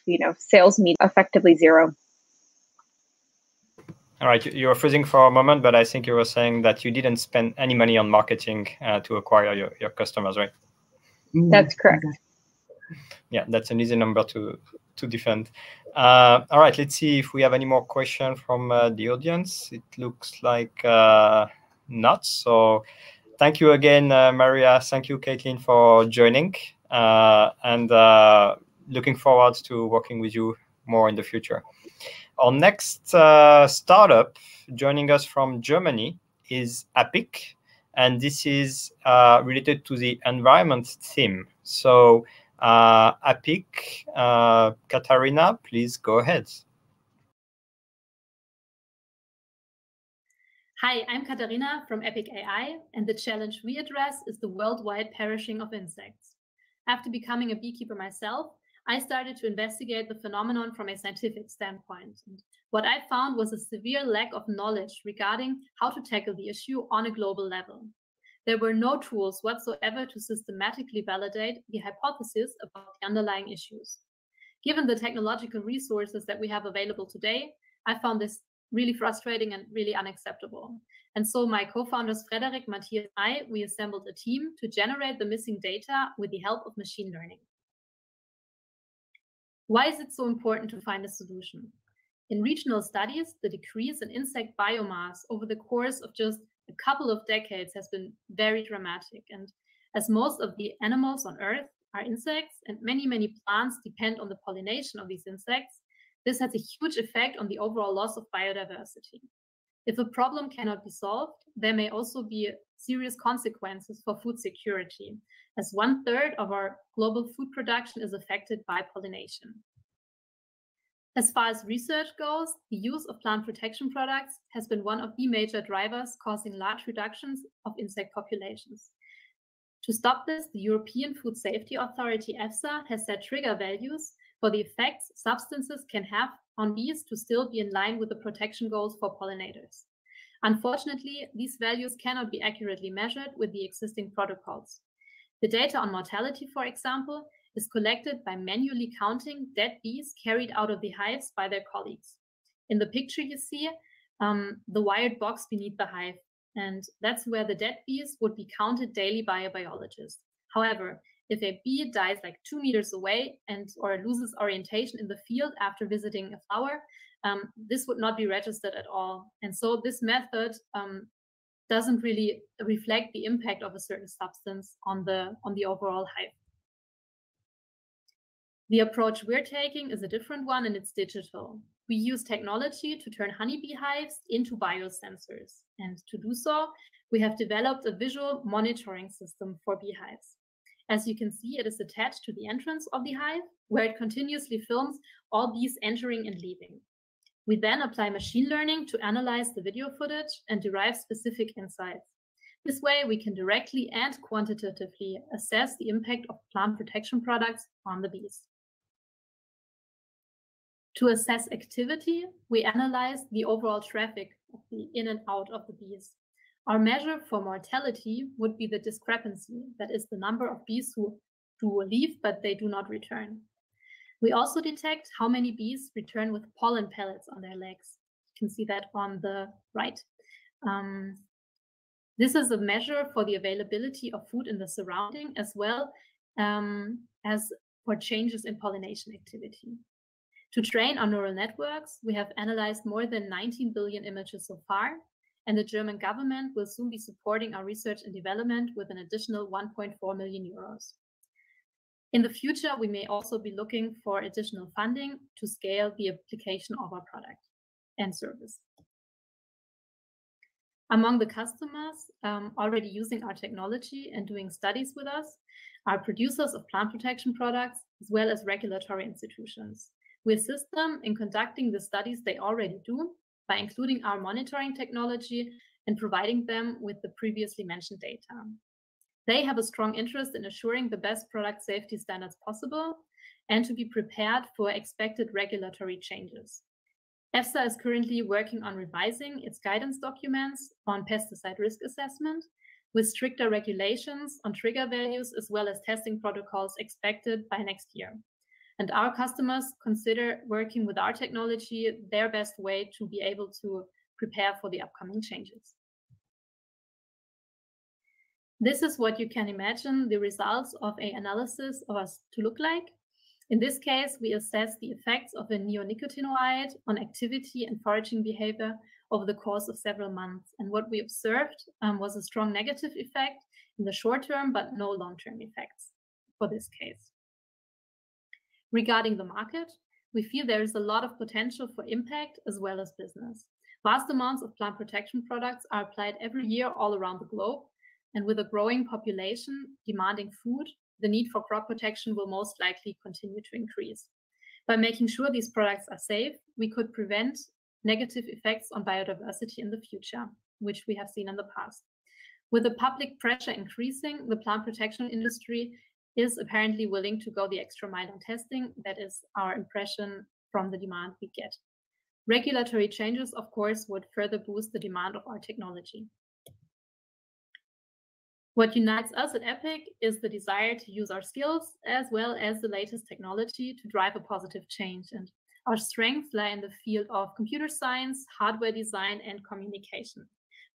you know sales meet effectively zero. All right, you were freezing for a moment, but I think you were saying that you didn't spend any money on marketing uh, to acquire your, your customers, right? That's correct. Yeah, that's an easy number to to defend. Uh, all right, let's see if we have any more questions from uh, the audience. It looks like uh, not. So, thank you again, uh, Maria. Thank you, Caitlin, for joining, uh, and uh, looking forward to working with you more in the future. Our next startup joining us from Germany is Apic, and this is related to the environment theme. So, uh, uh, Katharina, please go ahead. Hi, I'm Katharina from Apic AI, and the challenge we address is the worldwide perishing of insects. After becoming a beekeeper myself, I started to investigate the phenomenon from a scientific standpoint. And what I found was a severe lack of knowledge regarding how to tackle the issue on a global level. There were no tools whatsoever to systematically validate the hypothesis about the underlying issues. Given the technological resources that we have available today, I found this really frustrating and really unacceptable. And so my co-founders Frederick, Matthias, and I, we assembled a team to generate the missing data with the help of machine learning. Why is it so important to find a solution? In regional studies, the decrease in insect biomass over the course of just a couple of decades has been very dramatic. And as most of the animals on Earth are insects and many, many plants depend on the pollination of these insects, this has a huge effect on the overall loss of biodiversity. If a problem cannot be solved, there may also be serious consequences for food security, as one third of our global food production is affected by pollination. As far as research goes, the use of plant protection products has been one of the major drivers causing large reductions of insect populations. To stop this, the European Food Safety Authority EFSA has set trigger values for the effects substances can have on bees to still be in line with the protection goals for pollinators. Unfortunately, these values cannot be accurately measured with the existing protocols. The data on mortality, for example, is collected by manually counting dead bees carried out of the hives by their colleagues. In the picture you see um, the wired box beneath the hive, and that's where the dead bees would be counted daily by a biologist. However, if a bee dies like two meters away and or loses orientation in the field after visiting a flower, um, this would not be registered at all. And so this method um, doesn't really reflect the impact of a certain substance on the on the overall hive. The approach we're taking is a different one and it's digital. We use technology to turn honeybee hives into biosensors. And to do so, we have developed a visual monitoring system for beehives. As you can see, it is attached to the entrance of the hive, where it continuously films all bees entering and leaving. We then apply machine learning to analyze the video footage and derive specific insights. This way, we can directly and quantitatively assess the impact of plant protection products on the bees. To assess activity, we analyze the overall traffic of the in and out of the bees. Our measure for mortality would be the discrepancy, that is the number of bees who do leave but they do not return. We also detect how many bees return with pollen pellets on their legs. You can see that on the right. Um, this is a measure for the availability of food in the surrounding as well um, as for changes in pollination activity. To train our neural networks, we have analyzed more than 19 billion images so far, and the German government will soon be supporting our research and development with an additional 1.4 million euros. In the future, we may also be looking for additional funding to scale the application of our product and service. Among the customers um, already using our technology and doing studies with us are producers of plant protection products, as well as regulatory institutions. We assist them in conducting the studies they already do by including our monitoring technology and providing them with the previously mentioned data. They have a strong interest in assuring the best product safety standards possible and to be prepared for expected regulatory changes. EFSA is currently working on revising its guidance documents on pesticide risk assessment with stricter regulations on trigger values as well as testing protocols expected by next year. And our customers consider working with our technology their best way to be able to prepare for the upcoming changes. This is what you can imagine the results of a analysis of us to look like. In this case, we assess the effects of a neonicotinoid on activity and foraging behavior over the course of several months. And what we observed um, was a strong negative effect in the short term, but no long term effects for this case. Regarding the market, we feel there is a lot of potential for impact as well as business. Vast amounts of plant protection products are applied every year all around the globe. And with a growing population demanding food, the need for crop protection will most likely continue to increase. By making sure these products are safe, we could prevent negative effects on biodiversity in the future, which we have seen in the past. With the public pressure increasing, the plant protection industry is apparently willing to go the extra mile on testing. That is our impression from the demand we get. Regulatory changes, of course, would further boost the demand of our technology. What unites us at Apic is the desire to use our skills as well as the latest technology to drive a positive change. And our strengths lie in the field of computer science, hardware design, and communication,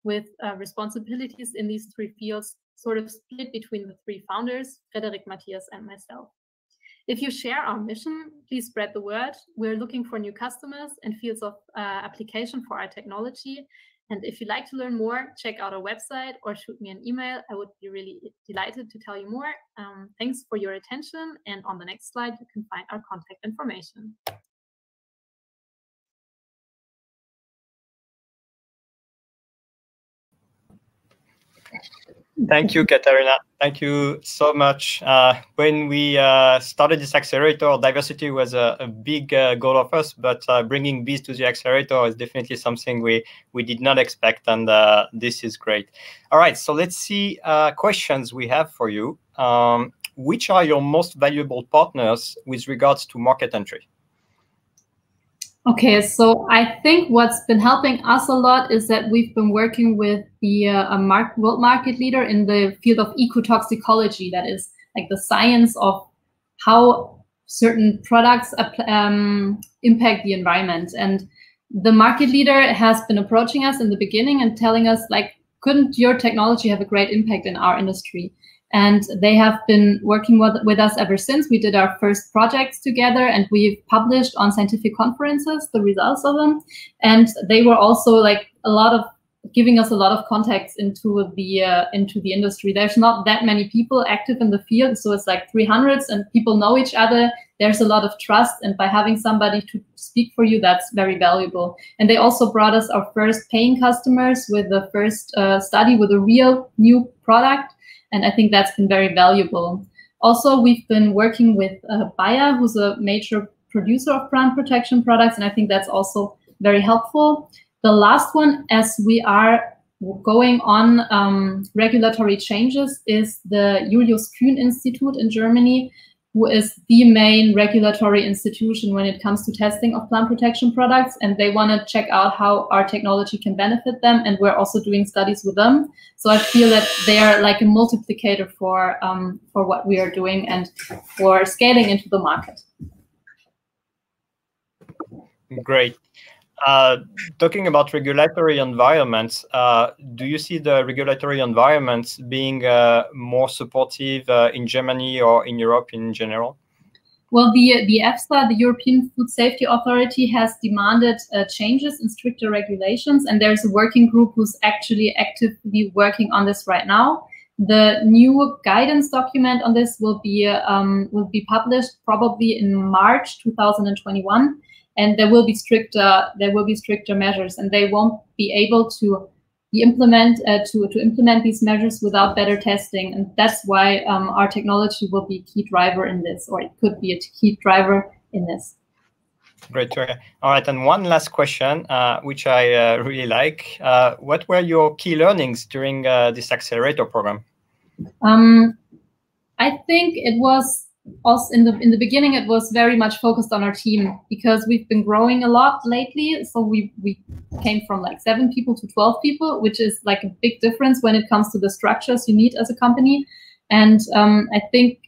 with uh, responsibilities in these three fields sort of split between the three founders, Frederick, Matthias, and myself. If you share our mission, please spread the word. We're looking for new customers and fields of uh, application for our technology. And if you'd like to learn more, check out our website or shoot me an email. I would be really delighted to tell you more. Um, thanks for your attention. And on the next slide, you can find our contact information. Thank you, Katharina. Thank you so much. Uh, when we uh, started this accelerator, diversity was a, a big uh, goal of us, but uh, bringing bees to the accelerator is definitely something we, we did not expect, and uh, this is great. All right, so let's see uh, questions we have for you. Um, which are your most valuable partners with regards to market entry? Okay, so I think what's been helping us a lot is that we've been working with the uh, mark, world market leader in the field of ecotoxicology, that is like the science of how certain products um, impact the environment. And the market leader has been approaching us in the beginning and telling us like, couldn't your technology have a great impact in our industry? And they have been working with, with us ever since. We did our first projects together and we've published on scientific conferences the results of them. And they were also like a lot of giving us a lot of contacts into the uh, into the industry. There's not that many people active in the field, so it's like 300s, and people know each other. There's a lot of trust, and by having somebody to speak for you, that's very valuable. And they also brought us our first paying customers with the first uh, study with a real new product and I think that's been very valuable. Also, we've been working with uh, Bayer, who's a major producer of plant protection products, and I think that's also very helpful. The last one, as we are going on um, regulatory changes, is the Julius Kühn Institute in Germany, who is the main regulatory institution when it comes to testing of plant protection products. And they want to check out how our technology can benefit them. And we're also doing studies with them. So I feel that they are like a multiplicator for, um, for what we are doing and for scaling into the market. Great. Uh, talking about regulatory environments, uh, do you see the regulatory environments being uh, more supportive uh, in Germany or in Europe in general? Well, the, the EFSA, the European Food Safety Authority, has demanded uh, changes in stricter regulations, and there's a working group who's actually actively working on this right now. The new guidance document on this will be um, will be published probably in March 2021 and there will be stricter there will be stricter measures, and they won't be able to implement uh, to to implement these measures without better testing, and that's why um, our technology will be a key driver in this, or it could be a key driver in this. Great. All right, and one last question, uh, which I uh, really like. Uh, what were your key learnings during uh, this accelerator program? Um, I think it was also in the in the beginning it was very much focused on our team because we've been growing a lot lately. So we we came from like seven people to twelve people, which is like a big difference when it comes to the structures you need as a company. And um, I think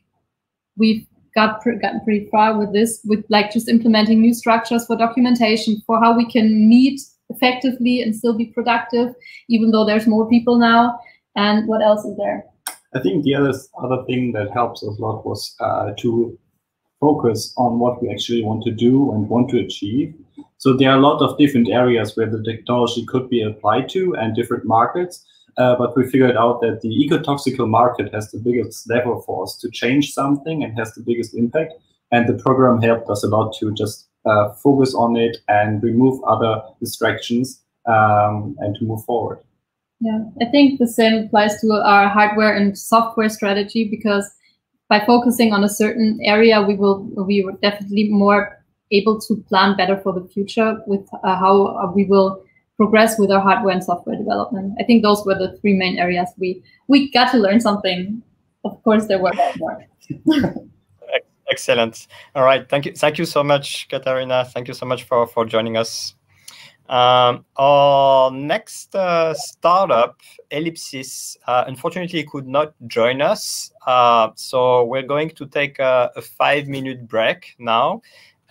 we've got gotten pretty far with this, with like just implementing new structures for documentation for how we can meet effectively and still be productive, even though there's more people now. And what else is there? I think the other other thing that helps us a lot was uh, to focus on what we actually want to do and want to achieve. So there are a lot of different areas where the technology could be applied to and different markets. Uh, but we figured out that the ecotoxical market has the biggest lever for us to change something and has the biggest impact. And the program helped us a lot to just uh, focus on it and remove other distractions um, and to move forward. Yeah, I think the same applies to our hardware and software strategy because by focusing on a certain area, we will we were definitely more able to plan better for the future with uh, how we will progress with our hardware and software development. I think those were the three main areas we we got to learn something. Of course, there were more. Excellent. All right. Thank you. Thank you so much, Katharina. Thank you so much for for joining us. Um, our next uh, startup, Ellipsis, uh, unfortunately could not join us. Uh, so we're going to take a, a five minute break now.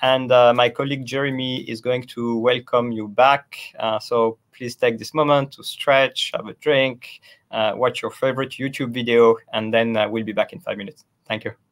And uh, my colleague Jeremy is going to welcome you back. Uh, so please take this moment to stretch, have a drink, uh, watch your favorite YouTube video, and then we'll be back in five minutes. Thank you.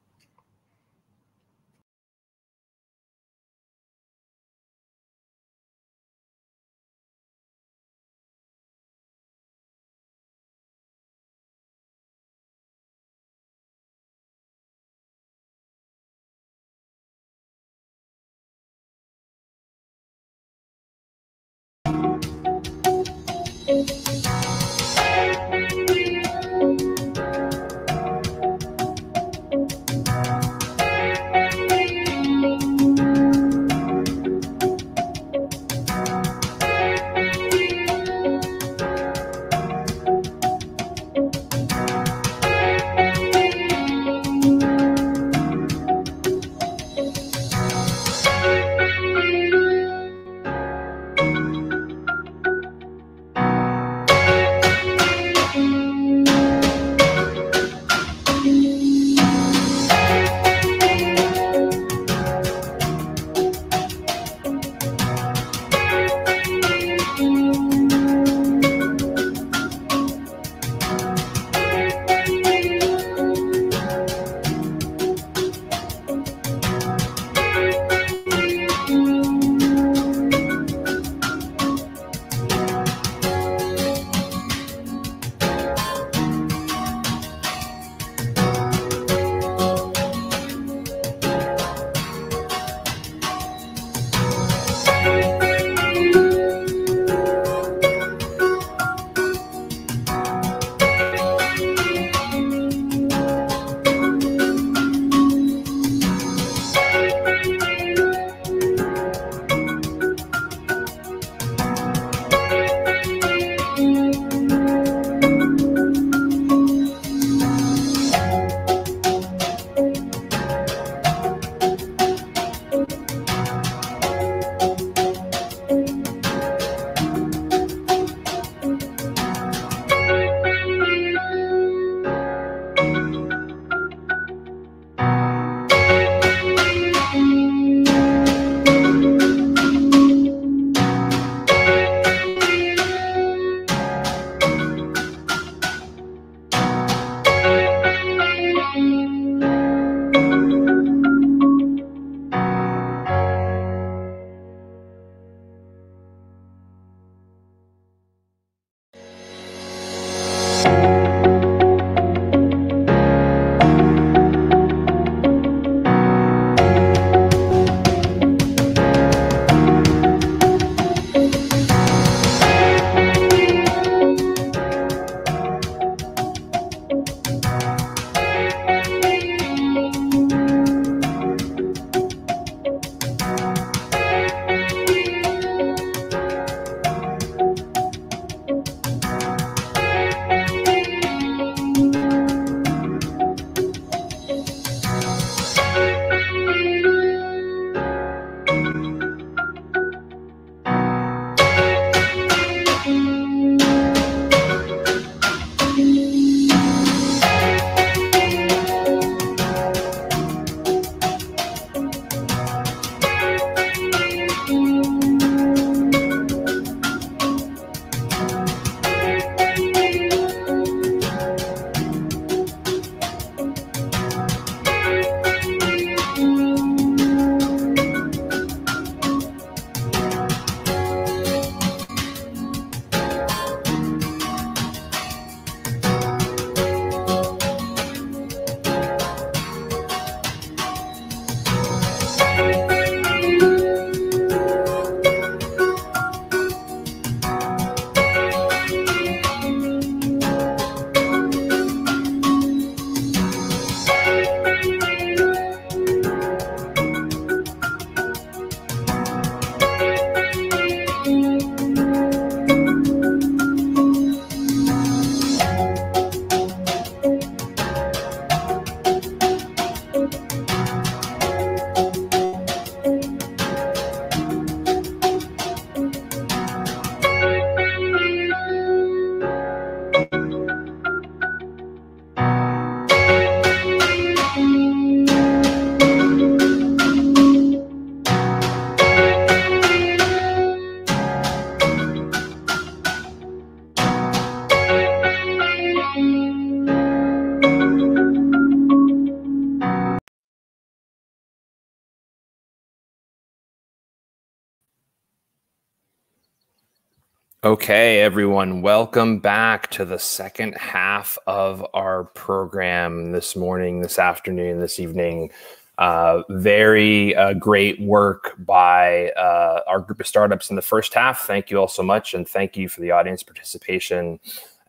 Okay, everyone, welcome back to the second half of our program this morning, this afternoon, this evening. Uh, very uh, great work by uh, our group of startups in the first half. Thank you all so much, and thank you for the audience participation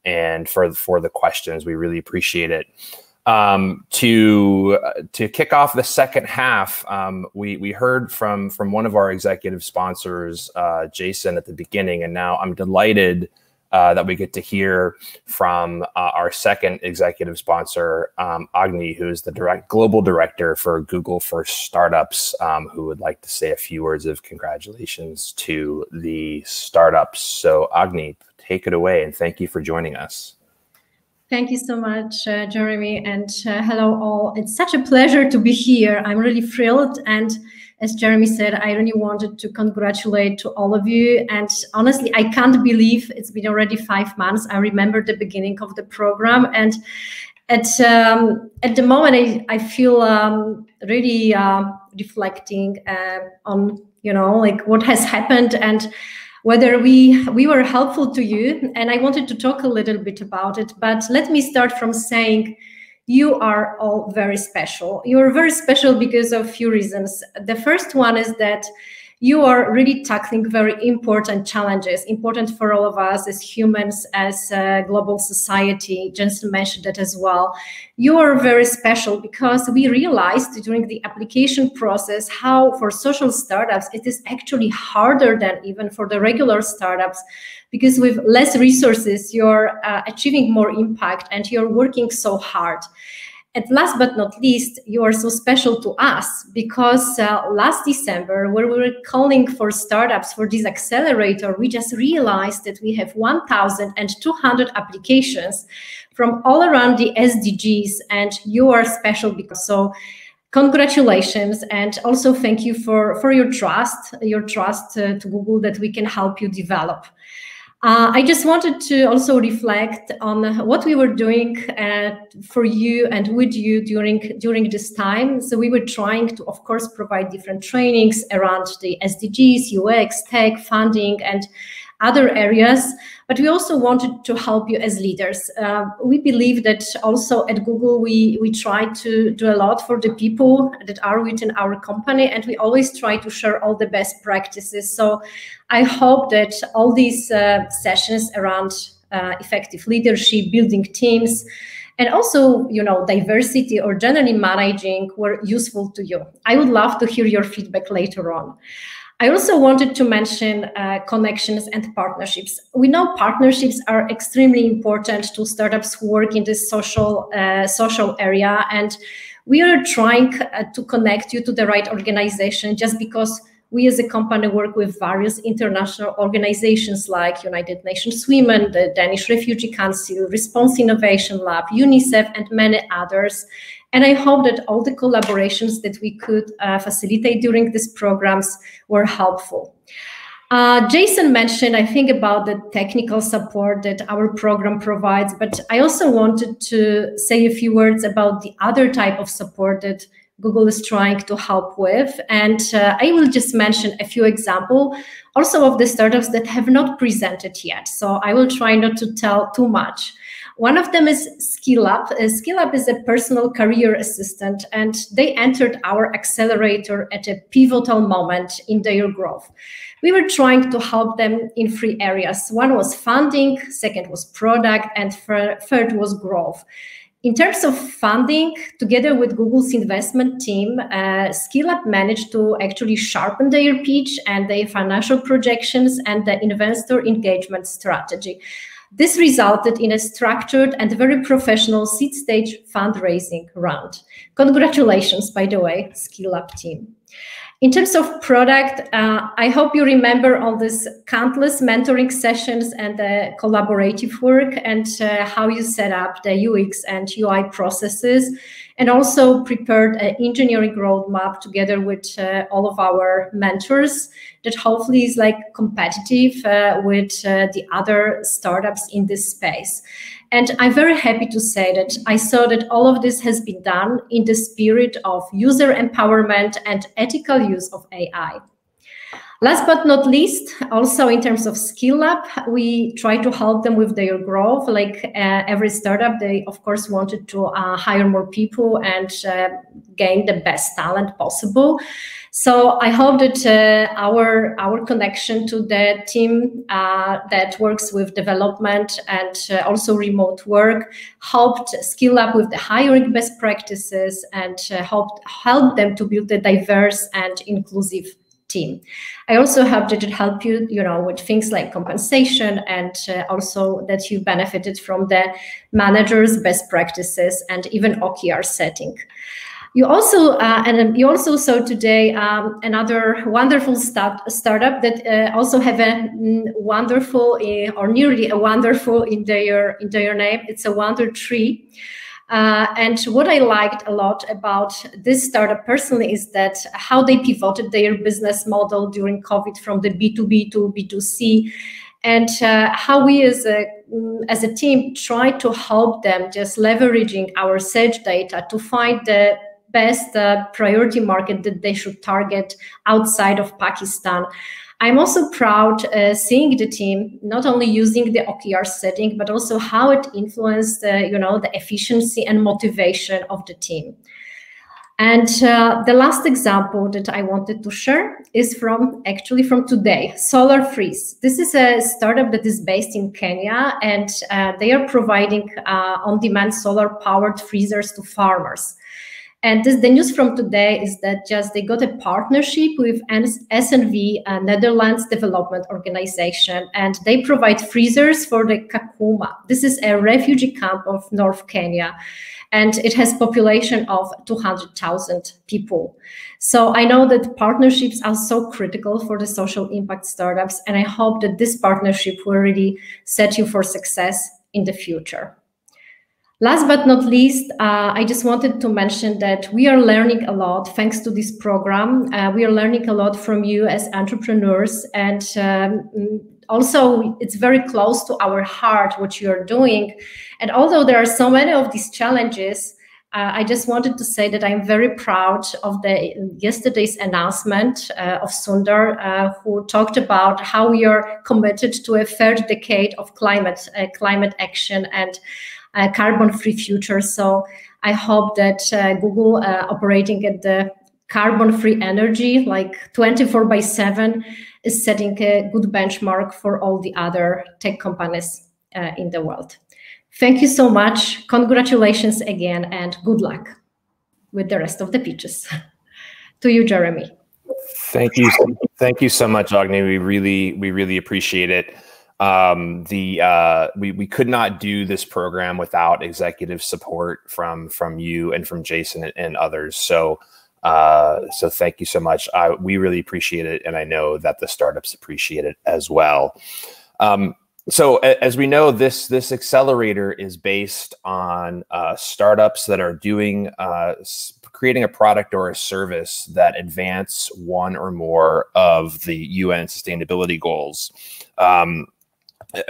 and for for the questions. We really appreciate it. Um, to to kick off the second half, um, we we heard from from one of our executive sponsors, uh, Jason, at the beginning, and now I'm delighted uh, that we get to hear from uh, our second executive sponsor, um, Agni, who is the direct global director for Google for Startups, um, who would like to say a few words of congratulations to the startups. So, Agni, take it away, and thank you for joining us. Thank you so much, uh, Jeremy, and uh, hello all. It's such a pleasure to be here. I'm really thrilled and as Jeremy said, I really wanted to congratulate to all of you. And honestly, I can't believe it's been already five months. I remember the beginning of the program, and at um, at the moment, I, I feel um, really uh, reflecting uh, on you know like what has happened and whether we we were helpful to you. And I wanted to talk a little bit about it. But let me start from saying you are all very special. You're very special because of few reasons. The first one is that you are really tackling very important challenges, important for all of us as humans, as a global society. Jensen mentioned that as well. You are very special because we realized during the application process how for social startups it is actually harder than even for the regular startups because with less resources you're uh, achieving more impact and you're working so hard. And last but not least, you are so special to us because uh, last December, when we were calling for startups for this accelerator, we just realized that we have 1,200 applications from all around the SDGs, and you are special because so. Congratulations, and also thank you for for your trust, your trust uh, to Google that we can help you develop. Uh, I just wanted to also reflect on what we were doing uh, for you and with you during during this time. So we were trying to, of course, provide different trainings around the SDGs, UX, tech, funding, and other areas. But we also wanted to help you as leaders. Uh, we believe that also at Google, we, we try to do a lot for the people that are within our company, and we always try to share all the best practices. So I hope that all these uh, sessions around uh, effective leadership, building teams, and also you know diversity or generally managing were useful to you i would love to hear your feedback later on I also wanted to mention uh, connections and partnerships. We know partnerships are extremely important to startups who work in this social uh, social area, and we are trying uh, to connect you to the right organization. Just because we as a company work with various international organizations like United Nations Women, the Danish Refugee Council, Response Innovation Lab, UNICEF, and many others. And I hope that all the collaborations that we could uh, facilitate during these programs were helpful. Uh, Jason mentioned, I think, about the technical support that our program provides, but I also wanted to say a few words about the other type of support that Google is trying to help with. And uh, I will just mention a few examples also of the startups that have not presented yet. So I will try not to tell too much. One of them is SkillUp. Uh, SkillUp is a personal career assistant, and they entered our accelerator at a pivotal moment in their growth. We were trying to help them in three areas. One was funding, second was product, and third was growth. In terms of funding, together with Google's investment team, uh, SkillUp managed to actually sharpen their pitch and their financial projections and the investor engagement strategy. This resulted in a structured and very professional seed stage fundraising round. Congratulations, by the way, SkillUp team. In terms of product, uh, I hope you remember all these countless mentoring sessions and the collaborative work and uh, how you set up the UX and UI processes and also prepared an engineering roadmap together with uh, all of our mentors that hopefully is like competitive uh, with uh, the other startups in this space. And I'm very happy to say that I saw that all of this has been done in the spirit of user empowerment and ethical use of AI. Last but not least, also in terms of SkillUp, we try to help them with their growth. Like uh, every startup, they of course wanted to uh, hire more people and uh, gain the best talent possible. So I hope that uh, our our connection to the team uh, that works with development and uh, also remote work helped SkillUp with the hiring best practices and helped help them to build a diverse and inclusive team. I also hope that it helped you, you know, with things like compensation and uh, also that you benefited from the manager's best practices and even OKR setting. You also uh, and you also saw today um, another wonderful start, startup that uh, also have a mm, wonderful uh, or nearly a wonderful in their in their name. It's a WonderTree. Uh, and what I liked a lot about this startup personally is that how they pivoted their business model during COVID from the B2B to B2C and uh, how we as a mm, as a team try to help them just leveraging our search data to find the best uh, priority market that they should target outside of Pakistan. I'm also proud uh, seeing the team not only using the OKR setting, but also how it influenced, uh, you know, the efficiency and motivation of the team. And uh, the last example that I wanted to share is from actually from today, SolarFreeze. This is a startup that is based in Kenya, and uh, they are providing uh, on-demand solar-powered freezers to farmers. And this, the news from today is that just they got a partnership with SNV, a Netherlands Development Organization, and they provide freezers for the Kakuma. This is a refugee camp of North Kenya, and it has population of 200,000 people. So I know that partnerships are so critical for the social impact startups, and I hope that this partnership will really set you for success in the future. Last but not least, uh, I just wanted to mention that we are learning a lot thanks to this program. Uh, we are learning a lot from you as entrepreneurs, and um, also it's very close to our heart what you are doing. And although there are so many of these challenges, uh, I just wanted to say that I'm very proud of the yesterday's announcement uh, of Sundar, uh, who talked about how we are committed to a third decade of climate uh, climate action and carbon-free future. So I hope that uh, Google uh, operating at the carbon-free energy, like 24 by 7, is setting a good benchmark for all the other tech companies in the world. Thank you so much. Congratulations again, and good luck with the rest of the pitches. to you, Jeremy. Thank you. Thank you so much, Agni. We really, we really appreciate it um, the uh, we we could not do this program without executive support from from you and from Jason and, and others. So uh, so thank you so much. I, we really appreciate it, and I know that the startups appreciate it as well. Um, so as we know, this this accelerator is based on uh, startups that are doing uh, creating a product or a service that advance one or more of the UN sustainability goals. Um,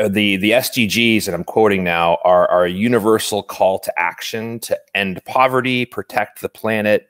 the the SDGs, and I'm quoting now, are, are a universal call to action to end poverty, protect the planet,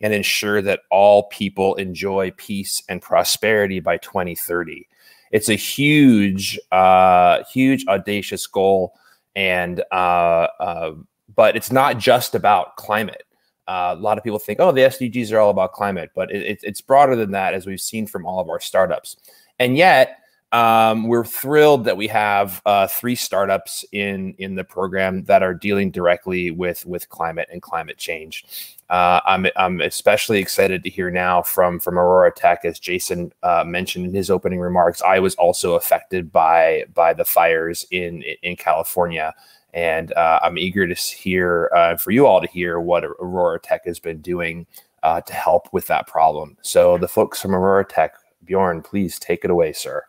and ensure that all people enjoy peace and prosperity by 2030. It's a huge, uh, huge, audacious goal, and uh, uh, but it's not just about climate. Uh, a lot of people think, oh, the SDGs are all about climate, but it, it, it's broader than that, as we've seen from all of our startups. And yet, um, we're thrilled that we have uh, three startups in in the program that are dealing directly with with climate and climate change. Uh, I'm I'm especially excited to hear now from from OroraTech, as Jason uh, mentioned in his opening remarks. I was also affected by by the fires in in California, and uh, I'm eager to hear uh, for you all to hear what OroraTech has been doing uh, to help with that problem. So the folks from OroraTech, Bjorn, please take it away, sir.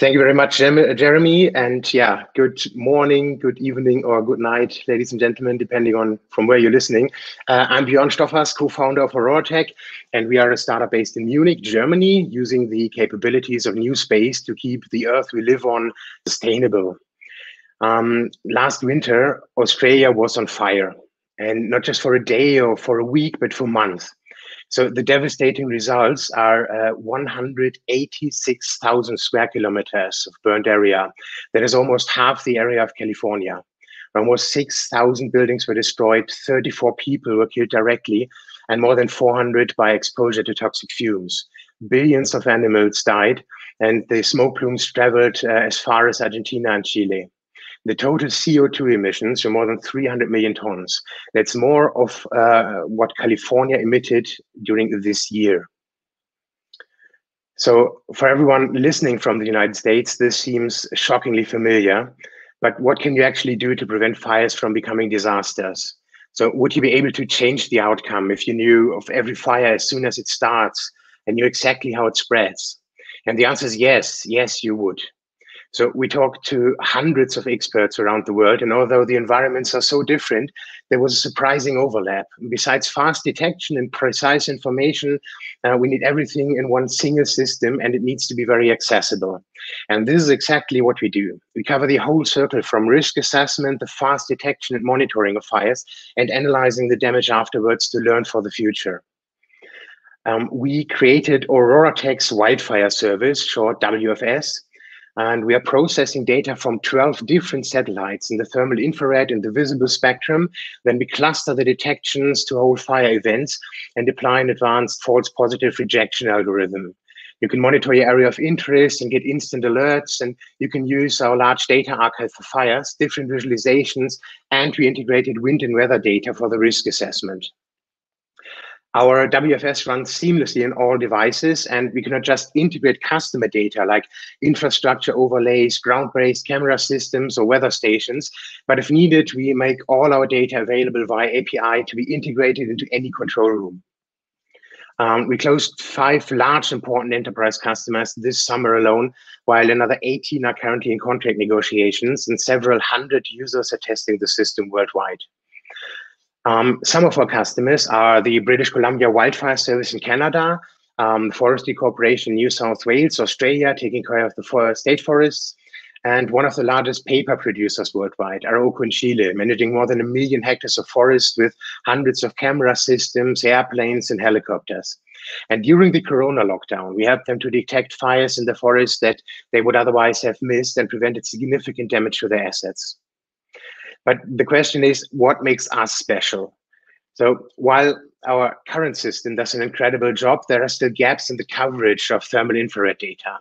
Thank you very much, Jeremy. And yeah, good morning, good evening, or good night, ladies and gentlemen, depending on from where you're listening. Uh, I'm Björn Stoffers, co-founder of OroraTech, and we are a startup based in Munich, Germany, using the capabilities of new space to keep the Earth we live on sustainable. Um, last winter, Australia was on fire, and not just for a day or for a week, but for months. So the devastating results are uh, 186,000 square kilometers of burned area. That is almost half the area of California. Almost 6,000 buildings were destroyed, 34 people were killed directly, and more than 400 by exposure to toxic fumes. Billions of animals died, and the smoke plumes traveled uh, as far as Argentina and Chile. The total CO2 emissions are more than 300 million tons. That's more of uh, what California emitted during this year. So, for everyone listening from the United States, this seems shockingly familiar. But what can you actually do to prevent fires from becoming disasters? So, would you be able to change the outcome if you knew of every fire as soon as it starts and knew exactly how it spreads? And the answer is yes, yes, you would. So we talked to hundreds of experts around the world, and although the environments are so different, there was a surprising overlap. Besides fast detection and precise information, uh, we need everything in one single system, and it needs to be very accessible. And this is exactly what we do. We cover the whole circle from risk assessment, the fast detection and monitoring of fires, and analyzing the damage afterwards to learn for the future. Um, we created OroraTech's wildfire service, short WFS, and we are processing data from 12 different satellites in the thermal infrared and the visible spectrum. Then we cluster the detections to whole fire events and apply an advanced false positive rejection algorithm. You can monitor your area of interest and get instant alerts, and you can use our large data archive for fires, different visualizations, and we integrated wind and weather data for the risk assessment. Our WFS runs seamlessly in all devices, and we cannot just integrate customer data like infrastructure overlays, ground-based camera systems, or weather stations. But if needed, we make all our data available via API to be integrated into any control room. Um, we closed five large important enterprise customers this summer alone, while another 18 are currently in contract negotiations, and several hundred users are testing the system worldwide. Um, some of our customers are the British Columbia Wildfire Service in Canada, um, Forestry Corporation New South Wales, Australia, taking care of the state forests, and one of the largest paper producers worldwide, Arauco in Chile, managing more than a million hectares of forest with hundreds of camera systems, airplanes, and helicopters. And during the corona lockdown, we helped them to detect fires in the forest that they would otherwise have missed and prevented significant damage to their assets. But the question is, what makes us special? So while our current system does an incredible job, there are still gaps in the coverage of thermal infrared data.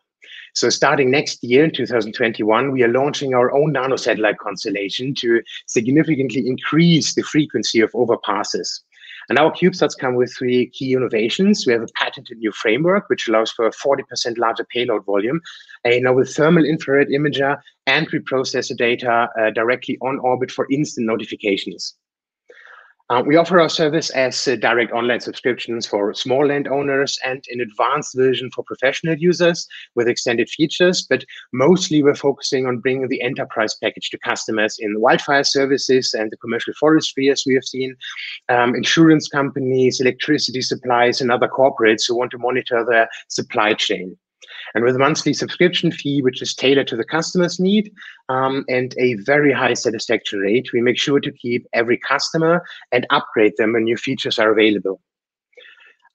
So starting next year in 2021, we are launching our own nanosatellite constellation to significantly increase the frequency of overpasses. And our CubeSats come with three key innovations. We have a patented new framework, which allows for a 40% larger payload volume, a novel thermal infrared imager, and we process the data uh, directly on orbit for instant notifications. Uh, we offer our service as uh, direct online subscriptions for small landowners and an advanced version for professional users with extended features, but mostly we're focusing on bringing the enterprise package to customers in wildfire services and the commercial forestry, as we have seen, um, insurance companies, electricity supplies, and other corporates who want to monitor their supply chain. And with a monthly subscription fee, which is tailored to the customer's need um, and a very high satisfaction rate, we make sure to keep every customer and upgrade them when new features are available.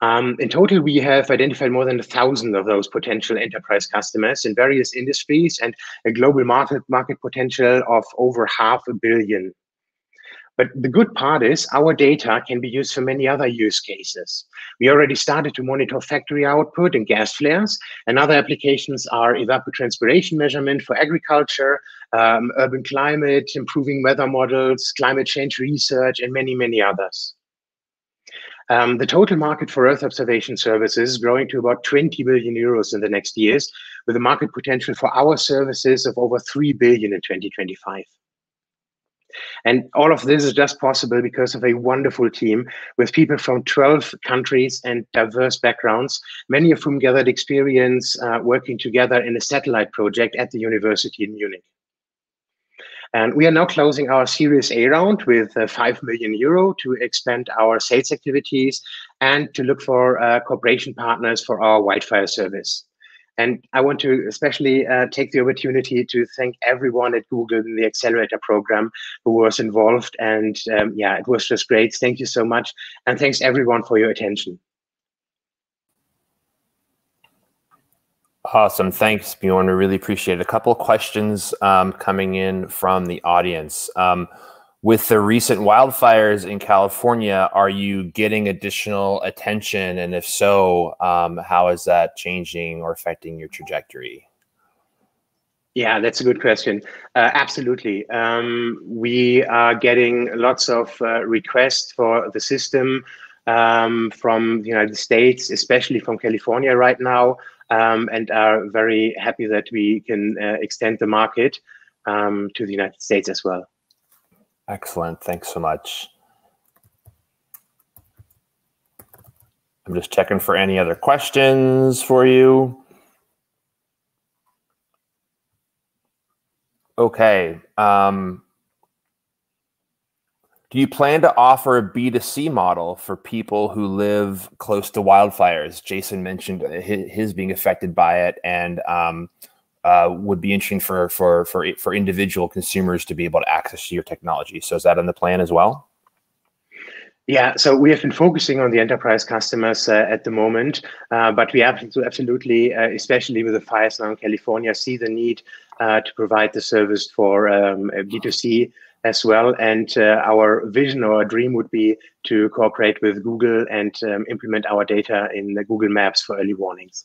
Um, in total, we have identified more than a thousand of those potential enterprise customers in various industries and a global market, market potential of over half a billion but the good part is our data can be used for many other use cases. We already started to monitor factory output and gas flares, and other applications are evapotranspiration measurement for agriculture, um, urban climate, improving weather models, climate change research, and many, many others. Um, the total market for Earth observation services is growing to about 20 billion euros in the next years, with a market potential for our services of over 3 billion in 2025. And all of this is just possible because of a wonderful team with people from 12 countries and diverse backgrounds, many of whom gathered experience uh, working together in a satellite project at the university in Munich. And we are now closing our Series A round with uh, 5 million euro to expand our sales activities and to look for uh, cooperation partners for our wildfire service. And I want to especially uh, take the opportunity to thank everyone at Google in the accelerator program who was involved. And um, yeah, it was just great. Thank you so much. And thanks everyone for your attention. Awesome. Thanks, Bjorn. We really appreciate it. A couple of questions um, coming in from the audience. Um, with the recent wildfires in California, are you getting additional attention? And if so, um, how is that changing or affecting your trajectory? Yeah, that's a good question. Uh, absolutely. Um, we are getting lots of uh, requests for the system um, from the United States, especially from California right now, um, and are very happy that we can uh, extend the market um, to the United States as well. Excellent. Thanks so much. I'm just checking for any other questions for you. Okay. Um, do you plan to offer a B2C model for people who live close to wildfires? Jason mentioned his, being affected by it and um, uh, would be interesting for, for, for, for individual consumers to be able to access your technology. So is that in the plan as well? Yeah, so we have been focusing on the enterprise customers uh, at the moment, uh, but we absolutely, uh, especially with the fires now in California, see the need uh, to provide the service for um, B2C as well. And uh, our vision or our dream would be to cooperate with Google and um, implement our data in the Google Maps for early warnings.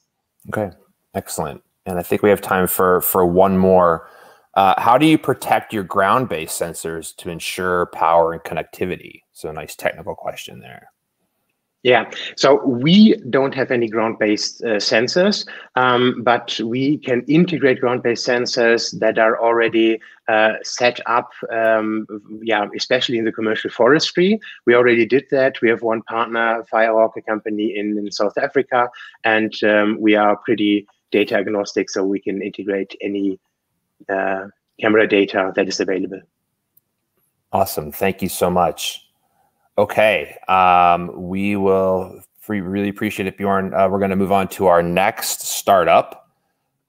Okay, excellent. And I think we have time for for one more. Uh, how do you protect your ground-based sensors to ensure power and connectivity? So, a nice technical question there. Yeah, so we don't have any ground-based uh, sensors, um, but we can integrate ground-based sensors that are already uh, set up, um, yeah, especially in the commercial forestry. We already did that. We have one partner, Firehawk, a company in, in South Africa, and um, we are pretty data agnostic, so we can integrate any uh, camera data that is available. Awesome. Thank you so much. Okay, um, we will free, really appreciate it, Bjorn. Uh, we're going to move on to our next startup.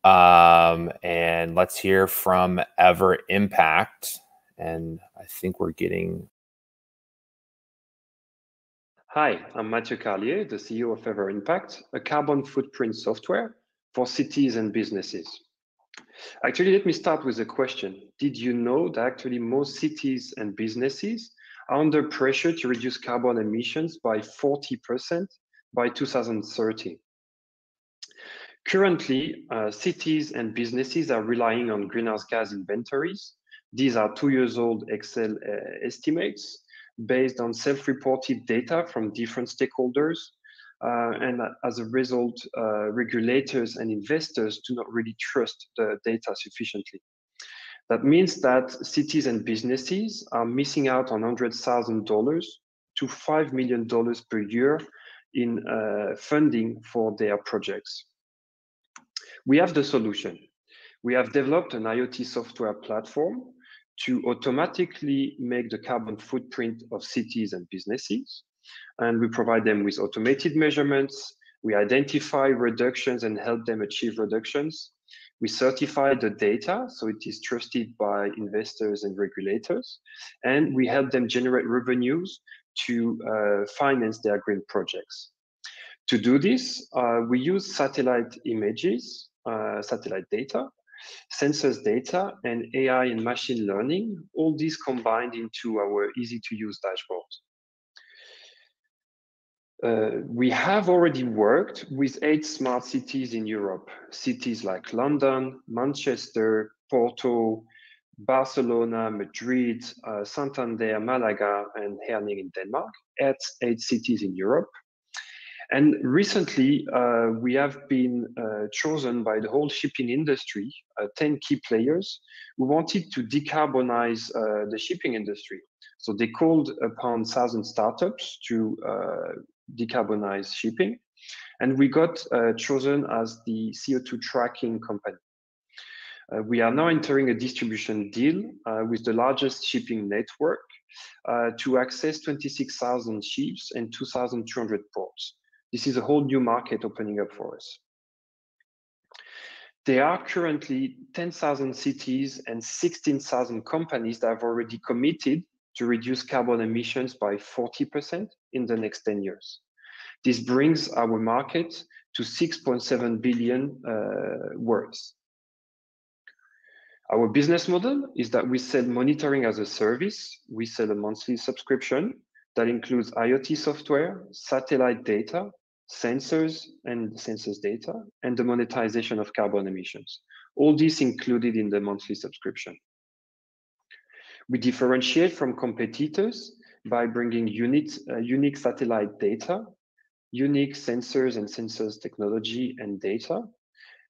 Um, and let's hear from Ever Impact. And I think we're getting. Hi, I'm Mathieu Carlier, the CEO of Everimpact, a carbon footprint software for cities and businesses. Actually, let me start with a question. Did you know that actually most cities and businesses are under pressure to reduce carbon emissions by 40% by 2030. Currently, uh, cities and businesses are relying on greenhouse gas inventories. These are two years old Excel uh, estimates based on self-reported data from different stakeholders. Uh, and as a result, uh, regulators and investors do not really trust the data sufficiently. That means that cities and businesses are missing out on $100,000 to $5 million per year in uh, funding for their projects. We have the solution. We have developed an IoT software platform to automatically make the carbon footprint of cities and businesses. And we provide them with automated measurements. We identify reductions and help them achieve reductions. We certify the data, so it is trusted by investors and regulators, and we help them generate revenues to uh, finance their green projects. To do this, uh, we use satellite images, uh, satellite data, sensors data, and AI and machine learning, all these combined into our easy to use dashboard. Uh, we have already worked with eight smart cities in Europe, cities like London, Manchester, Porto, Barcelona, Madrid, uh, Santander, Malaga, and Herning in Denmark, at eight cities in Europe. And recently, uh, we have been uh, chosen by the whole shipping industry, uh, 10 key players, who wanted to decarbonize uh, the shipping industry. So they called upon 1,000 startups to decarbonize shipping. And we got uh, chosen as the CO2 tracking company. Uh, we are now entering a distribution deal uh, with the largest shipping network uh, to access 26,000 ships and 2,200 ports. This is a whole new market opening up for us. There are currently 10,000 cities and 16,000 companies that have already committed to reduce carbon emissions by 40% in the next 10 years. This brings our market to 6.7 billion uh, worth. Our business model is that we sell monitoring as a service. We sell a monthly subscription that includes IoT software, satellite data, sensors and sensors data, and the monetization of carbon emissions. All this included in the monthly subscription. We differentiate from competitors by bringing unique, uh, unique satellite data, unique sensors and sensors technology and data,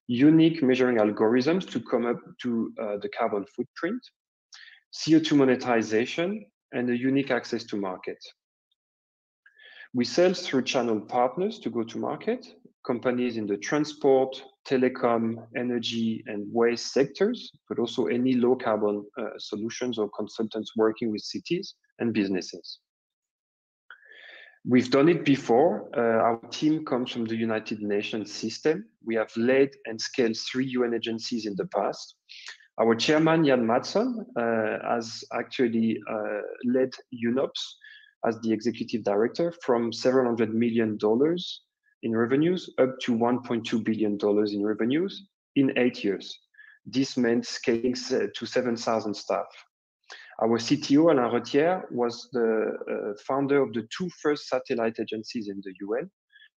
unique measuring algorithms to come up to uh, the carbon footprint, CO2 monetization, and a unique access to market. We sell through channel partners to go to market, companies in the transport, telecom, energy, and waste sectors, but also any low carbon uh, solutions or consultants working with cities and businesses. We've done it before. Uh, our team comes from the United Nations system. We have led and scaled three UN agencies in the past. Our chairman, Jan Mattsson, uh, has actually uh, led UNOPS as the executive director from several hundred million dollars in revenues up to $1.2 billion in revenues in eight years. This meant scaling to 7,000 staff. Our CTO, Alain Retière, was the uh, founder of the two first satellite agencies in the UN,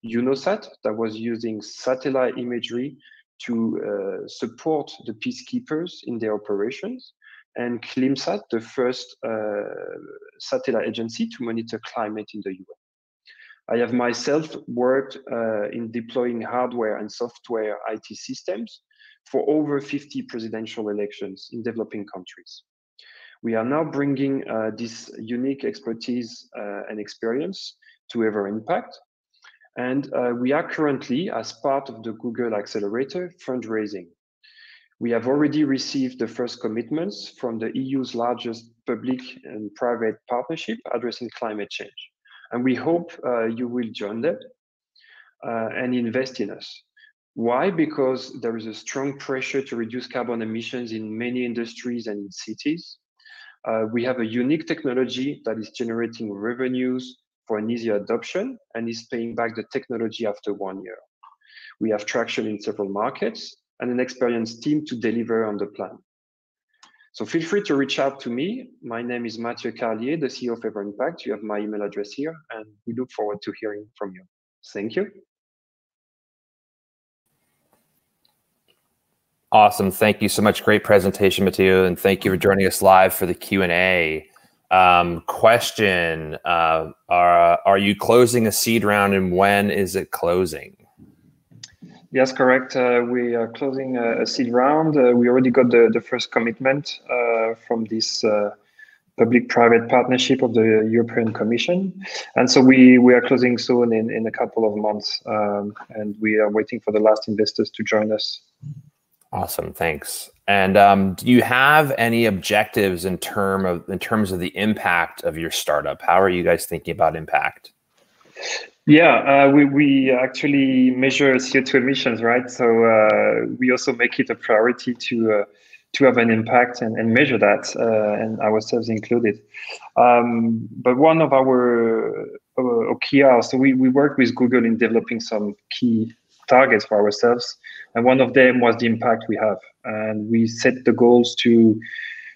UNOSAT, that was using satellite imagery to uh, support the peacekeepers in their operations, and CLIMSAT, the first uh, satellite agency to monitor climate in the UN. I have myself worked uh, in deploying hardware and software IT systems for over 50 presidential elections in developing countries. We are now bringing uh, this unique expertise uh, and experience to Everimpact. And uh, we are currently, as part of the Google Accelerator, fundraising. We have already received the first commitments from the EU's largest public and private partnership addressing climate change. And we hope uh, you will join them uh, and invest in us. Why? Because there is a strong pressure to reduce carbon emissions in many industries and in cities. Uh, we have a unique technology that is generating revenues for an easier adoption and is paying back the technology after one year. We have traction in several markets and an experienced team to deliver on the plan. So feel free to reach out to me. My name is Mathieu Carlier, the CEO of Everimpact. You have my email address here, and we look forward to hearing from you. Thank you. Awesome. Thank you so much. Great presentation, Mathieu, and thank you for joining us live for the Q&A. Um, question, uh, are, are you closing a seed round and when is it closing? Yes, correct. Uh, we are closing a, a seed round. Uh, we already got the, first commitment uh, from this uh, public-private partnership of the European Commission. And so we, we are closing soon in, in a couple of months. Um, and we are waiting for the last investors to join us. Awesome, thanks. And um, do you have any objectives in term of in terms of the impact of your startup? How are you guys thinking about impact? Yeah, uh, we we actually measure CO2 emissions, right? So uh, we also make it a priority to uh, to have an impact and, and measure that, uh, and ourselves included. Um, but one of our uh, OKR, so we we work with Google in developing some key targets for ourselves. And one of them was the impact we have. And we set the goals to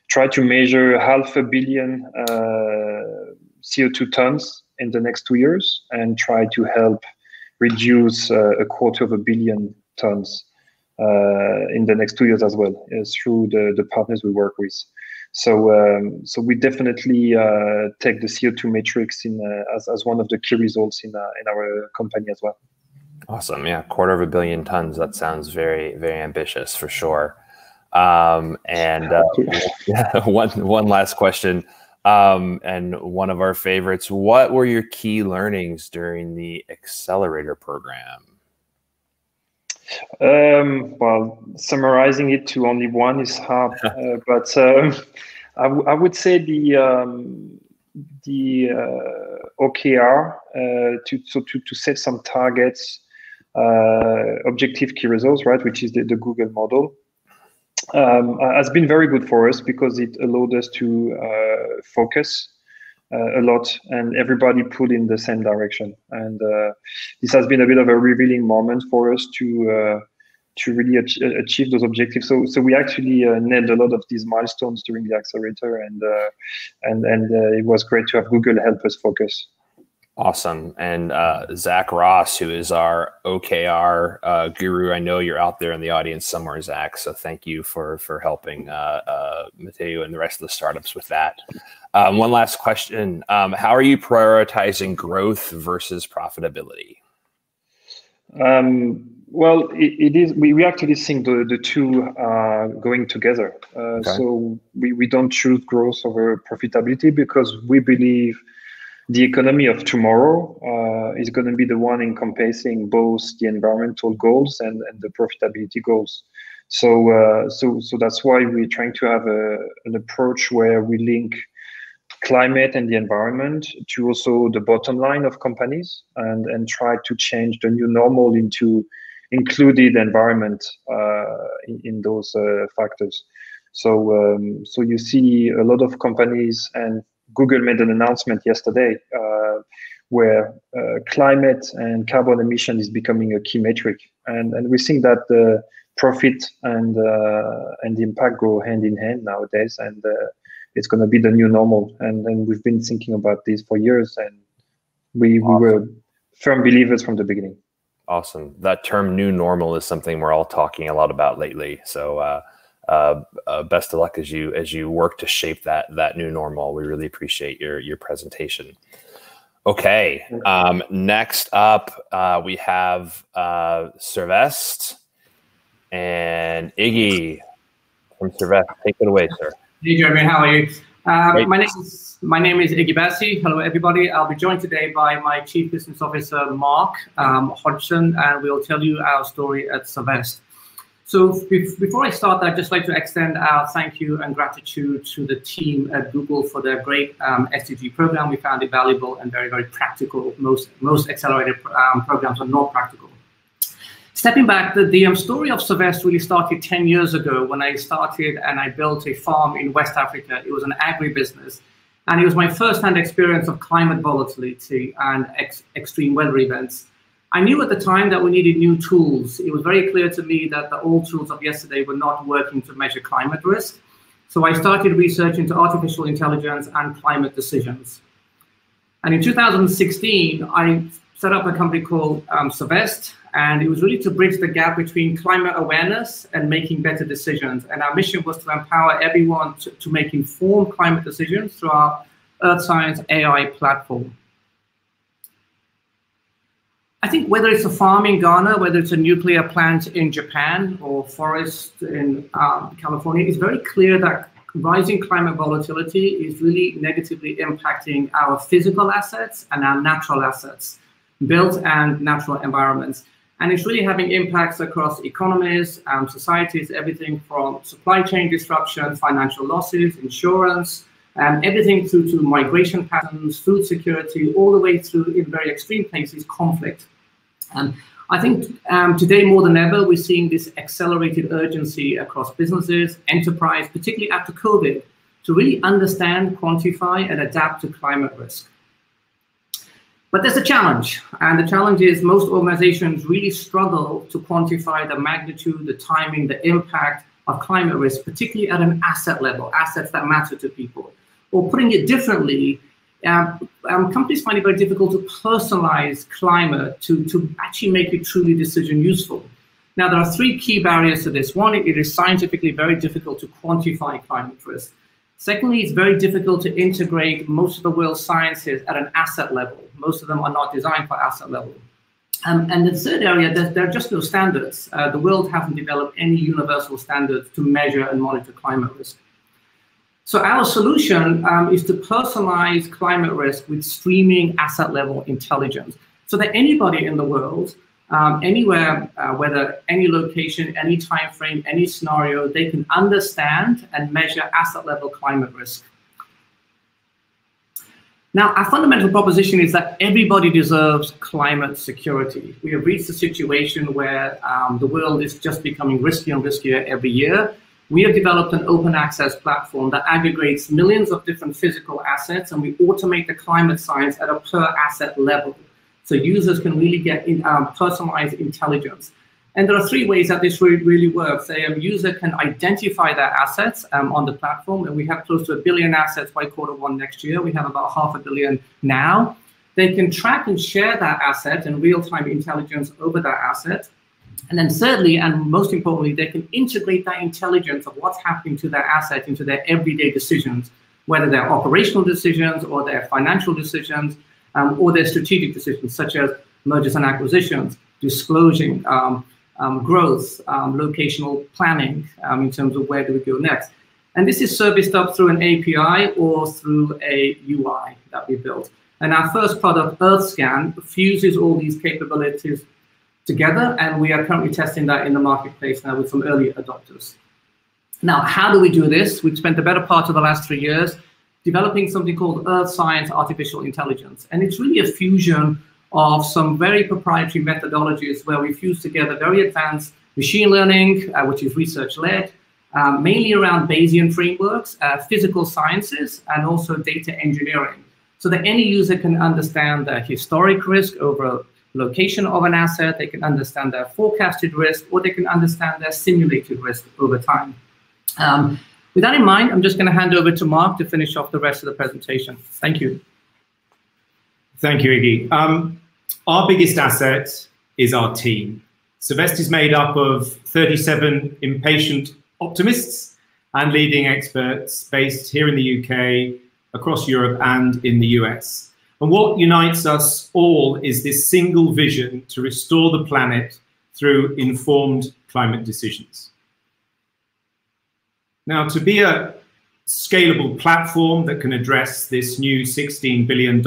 try to measure half a billion uh, CO2 tons in the next two years and try to help reduce uh, a quarter of a billion tons uh, in the next two years as well uh, through the, the partners we work with. So, um, so we definitely uh, take the CO2 matrix in uh, as, as one of the key results in, in our company as well. Awesome. Yeah. Quarter of a billion tons. That sounds very, very ambitious for sure. Um, and uh, yeah, one, one last question. Um, and one of our favorites. What were your key learnings during the accelerator program? Um, well, summarizing it to only one is hard, uh, but um, I, would say the um, the uh, OKR uh, to so to, to set some targets uh, objective key results, right, which is the, the Google model, um, has been very good for us because it allowed us to uh, focus uh, a lot, and everybody pulled in the same direction. And uh, this has been a bit of a revealing moment for us to uh, to really ach achieve those objectives. So so we actually uh, nailed a lot of these milestones during the accelerator, and uh, and and uh, it was great to have Google help us focus. Awesome. And uh, Zach Ross, who is our OKR uh, guru, I know you're out there in the audience somewhere, Zach. So thank you for for helping uh, uh, Mateo and the rest of the startups with that. Um, one last question: um, How are you prioritizing growth versus profitability? Um, well, it, it is. We, we actually think the the two are going together. Uh, okay. So we we don't choose growth over profitability because we believe the economy of tomorrow uh, is going to be the one encompassing both the environmental goals and, and the profitability goals. So, uh, so, so that's why we're trying to have a, an approach where we link climate and the environment to also the bottom line of companies and, and try to change the new normal into included environment uh, in, in, those uh, factors. So, um, so you see a lot of companies and Google made an announcement yesterday uh, where uh, climate and carbon emission is becoming a key metric, and and we think that the profit and uh, and the impact go hand in hand nowadays, and uh, it's going to be the new normal. And and we've been thinking about this for years, and we awesome. we were firm believers from the beginning. Awesome. That term "new normal" is something we're all talking a lot about lately. So uh, uh, best of luck as you as you work to shape that that new normal. We really appreciate your your presentation. Okay, um, next up uh, we have uh, Cervest and Iggy from Cervest. Take it away, sir. Hey, Jeremy, how are you? Um, my name is my name is Iggy Bassi. Hello, everybody. I'll be joined today by my Chief Business Officer Mark um, Hodgson, and we'll tell you our story at Cervest. So before I start, I'd just like to extend our thank you and gratitude to the team at Google for their great um, SDG program. We found it valuable and very, very practical. Most, most accelerated um, programs are not practical. Stepping back, the, the um, story of Cervest really started 10 years ago when I started and I built a farm in West Africa. It was an agribusiness. And it was my first-hand experience of climate volatility and ex extreme weather events. I knew at the time that we needed new tools. It was very clear to me that the old tools of yesterday were not working to measure climate risk. So I started research into artificial intelligence and climate decisions. And in 2016, I set up a company called um, Cervest, and it was really to bridge the gap between climate awareness and making better decisions. And our mission was to empower everyone to, to make informed climate decisions through our Earth Science AI platform. I think whether it's a farm in Ghana, whether it's a nuclear plant in Japan or forest in um, California, it's very clear that rising climate volatility is really negatively impacting our physical assets and our natural assets, built and natural environments. And it's really having impacts across economies, um, societies, everything from supply chain disruption, financial losses, insurance, and everything through to migration patterns, food security, all the way through, in very extreme cases, conflict. And I think um, today more than ever, we're seeing this accelerated urgency across businesses, enterprise, particularly after COVID, to really understand, quantify, and adapt to climate risk. But there's a challenge, and the challenge is most organizations really struggle to quantify the magnitude, the timing, the impact of climate risk, particularly at an asset level, assets that matter to people. Or putting it differently, um, um, companies find it very difficult to personalize climate to, to actually make it truly decision useful. Now, there are three key barriers to this. One, it is scientifically very difficult to quantify climate risk. Secondly, it's very difficult to integrate most of the world's sciences at an asset level. Most of them are not designed for asset level. Um, and the third area, there, there, are just no standards. Uh, the world hasn't developed any universal standards to measure and monitor climate risk. So our solution um, is to personalize climate risk with streaming asset level intelligence so that anybody in the world, um, anywhere, uh, whether any location, any time frame, any scenario, they can understand and measure asset level climate risk. Now, our fundamental proposition is that everybody deserves climate security. We have reached a situation where um, the world is just becoming riskier and riskier every year. We have developed an open access platform that aggregates millions of different physical assets and we automate the climate science at a per asset level. So users can really get in, um, personalized intelligence. And there are three ways that this really, really works. A user can identify their assets um, on the platform, and we have close to a billion assets by quarter one next year. We have about half a billion now. They can track and share that asset and real-time intelligence over that asset. And then thirdly, and most importantly, they can integrate that intelligence of what's happening to their asset into their everyday decisions, whether they're operational decisions or their financial decisions um, or their strategic decisions, such as mergers and acquisitions, disclosing um, um, growth, um, locational planning um, in terms of where do we go next. And this is serviced up through an API or through a UI that we built. And our first product, EarthScan, fuses all these capabilities together, and we are currently testing that in the marketplace now with some early adopters. Now, how do we do this? We've spent the better part of the last three years developing something called Earth Science Artificial Intelligence. And it's really a fusion of some very proprietary methodologies where we fuse together very advanced machine learning, uh, which is research-led, um, mainly around Bayesian frameworks, uh, physical sciences, and also data engineering. So that any user can understand the historic risk over location of an asset, they can understand their forecasted risk, or they can understand their simulated risk over time. Um, with that in mind, I'm just going to hand over to Mark to finish off the rest of the presentation. Thank you. Thank you, Iggy. Um, our biggest asset is our team. Cervest is made up of 37 impatient optimists and leading experts based here in the UK, across Europe, and in the US. And what unites us all is this single vision to restore the planet through informed climate decisions. Now, to be a scalable platform that can address this new $16 billion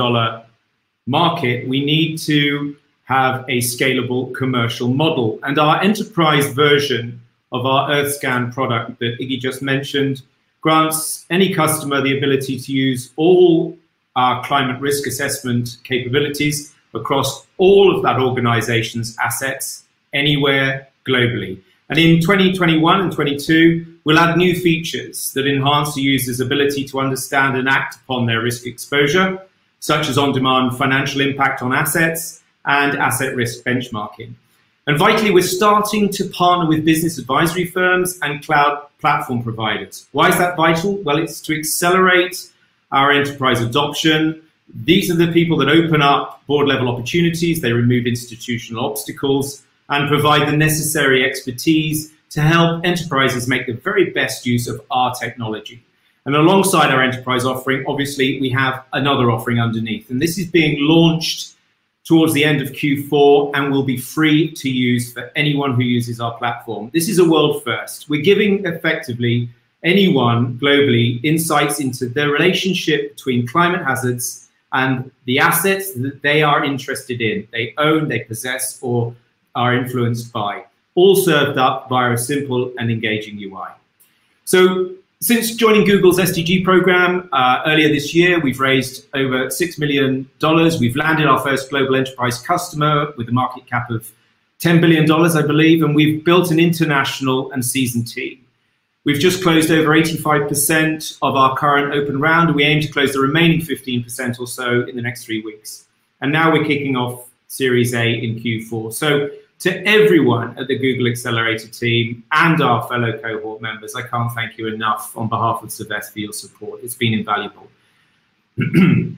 market, we need to have a scalable commercial model. And our enterprise version of our EarthScan product that Iggy just mentioned grants any customer the ability to use all our climate risk assessment capabilities across all of that organization's assets anywhere globally. And in 2021 and 22, we'll add new features that enhance the user's ability to understand and act upon their risk exposure such as on-demand financial impact on assets and asset risk benchmarking. And vitally, we're starting to partner with business advisory firms and cloud platform providers. Why is that vital? Well, it's to accelerate our enterprise adoption. These are the people that open up board level opportunities, they remove institutional obstacles, and provide the necessary expertise to help enterprises make the very best use of our technology. And alongside our enterprise offering, obviously, we have another offering underneath. And this is being launched towards the end of Q4 and will be free to use for anyone who uses our platform. This is a world first. We're giving effectively anyone globally insights into the relationship between climate hazards and the assets that they are interested in, they own, they possess, or are influenced by, all served up via a simple and engaging UI. So since joining Google's SDG program uh, earlier this year, we've raised over $6 million. We've landed our first global enterprise customer with a market cap of $10 billion, I believe, and we've built an international and seasoned team. We've just closed over 85% of our current open round, and we aim to close the remaining 15% or so in the next three weeks. And now we're kicking off Series A in Q4. So to everyone at the Google Accelerator team and our fellow cohort members, I can't thank you enough on behalf of Cervest for your support. It's been invaluable.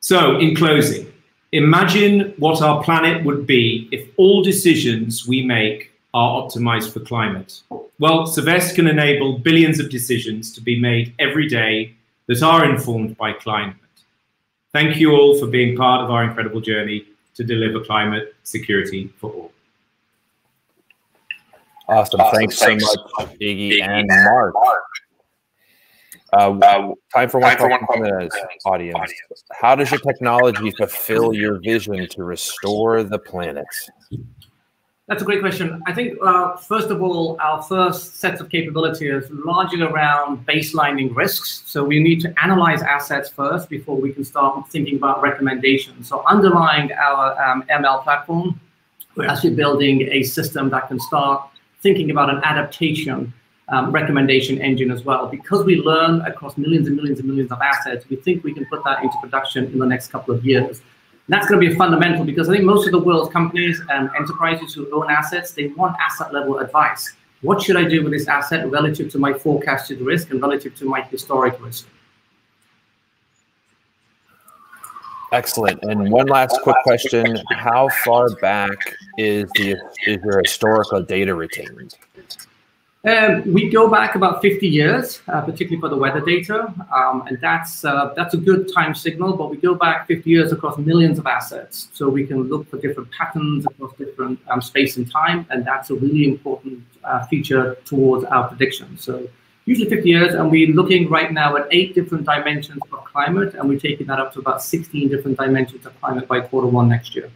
so, in closing, imagine what our planet would be if all decisions we make are optimized for climate. Well, Cervest can enable billions of decisions to be made every day that are informed by climate. Thank you all for being part of our incredible journey to deliver climate security for all. Awesome. awesome. Thanks, Thanks, so much, Iggy, and Mark. Uh, uh, time for one question from the audience. How does your technology fulfill your vision to restore the planet? That's a great question. I think, uh, first of all, our first set of capabilities largely around baselining risks. So we need to analyze assets first before we can start thinking about recommendations. So underlying our um, ML platform, we're actually building a system that can start thinking about an adaptation um, recommendation engine as well. Because we learn across millions and millions and millions of assets, we think we can put that into production in the next couple of years. And that's going to be fundamental because I think most of the world's companies and enterprises who own assets, they want asset level advice. What should I do with this asset relative to my forecasted risk and relative to my historic risk? Excellent. And one last quick question: How far back is the is your historical data retained? Um, we go back about 50 years, uh, particularly for the weather data, um, and that's uh, that's a good time signal. But we go back 50 years across millions of assets, so we can look for different patterns across different um, space and time, and that's a really important uh, feature towards our prediction. So usually 50 years, and we're looking right now at eight different dimensions of climate, and we're taking that up to about 16 different dimensions of climate by quarter one next year.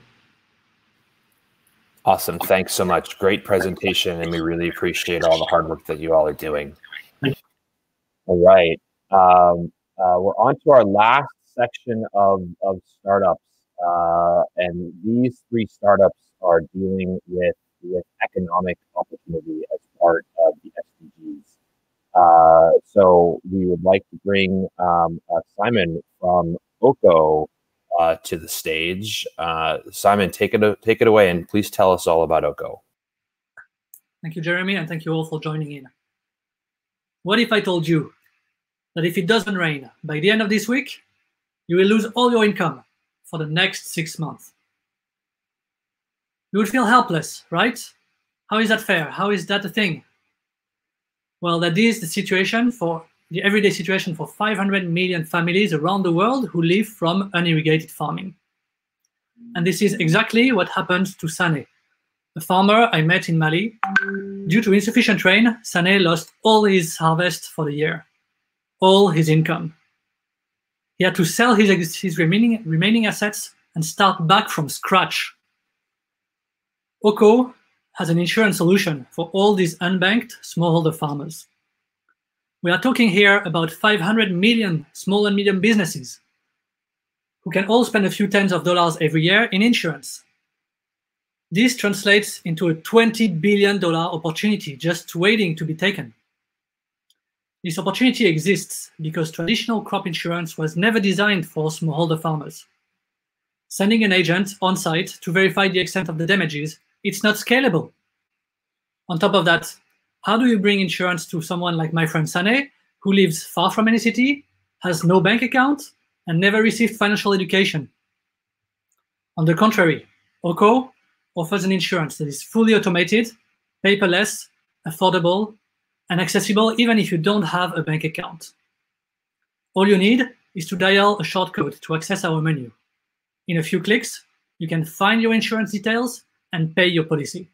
Awesome. Thanks so much. Great presentation, and we really appreciate all the hard work that you all are doing. All right. Um, uh, we're on to our last section of, of startups. Uh, and these three startups are dealing with, with economic opportunity as part of the SDGs. Uh, so we would like to bring um, uh, Simon from Oko uh, to the stage. Uh, Simon, take it take it away, and please tell us all about Oko. Thank you, Jeremy, and thank you all for joining in. What if I told you that if it doesn't rain by the end of this week, you will lose all your income for the next six months? You would feel helpless, right? How is that fair? How is that a thing? Well, that is the situation for the everyday situation for 500 million families around the world who live from unirrigated farming. And this is exactly what happened to Sane, a farmer I met in Mali. Due to insufficient rain, Sane lost all his harvest for the year, all his income. He had to sell his, his remaining, remaining assets and start back from scratch. Oko has an insurance solution for all these unbanked smallholder farmers. We are talking here about 500 million small and medium businesses who can all spend a few tens of dollars every year in insurance. This translates into a $20 billion opportunity just waiting to be taken. This opportunity exists because traditional crop insurance was never designed for smallholder farmers. Sending an agent on site to verify the extent of the damages it's not scalable. On top of that, how do you bring insurance to someone like my friend Sane, who lives far from any city, has no bank account, and never received financial education? On the contrary, Oko offers an insurance that is fully automated, paperless, affordable, and accessible even if you don't have a bank account. All you need is to dial a short code to access our menu. In a few clicks, you can find your insurance details and pay your policy.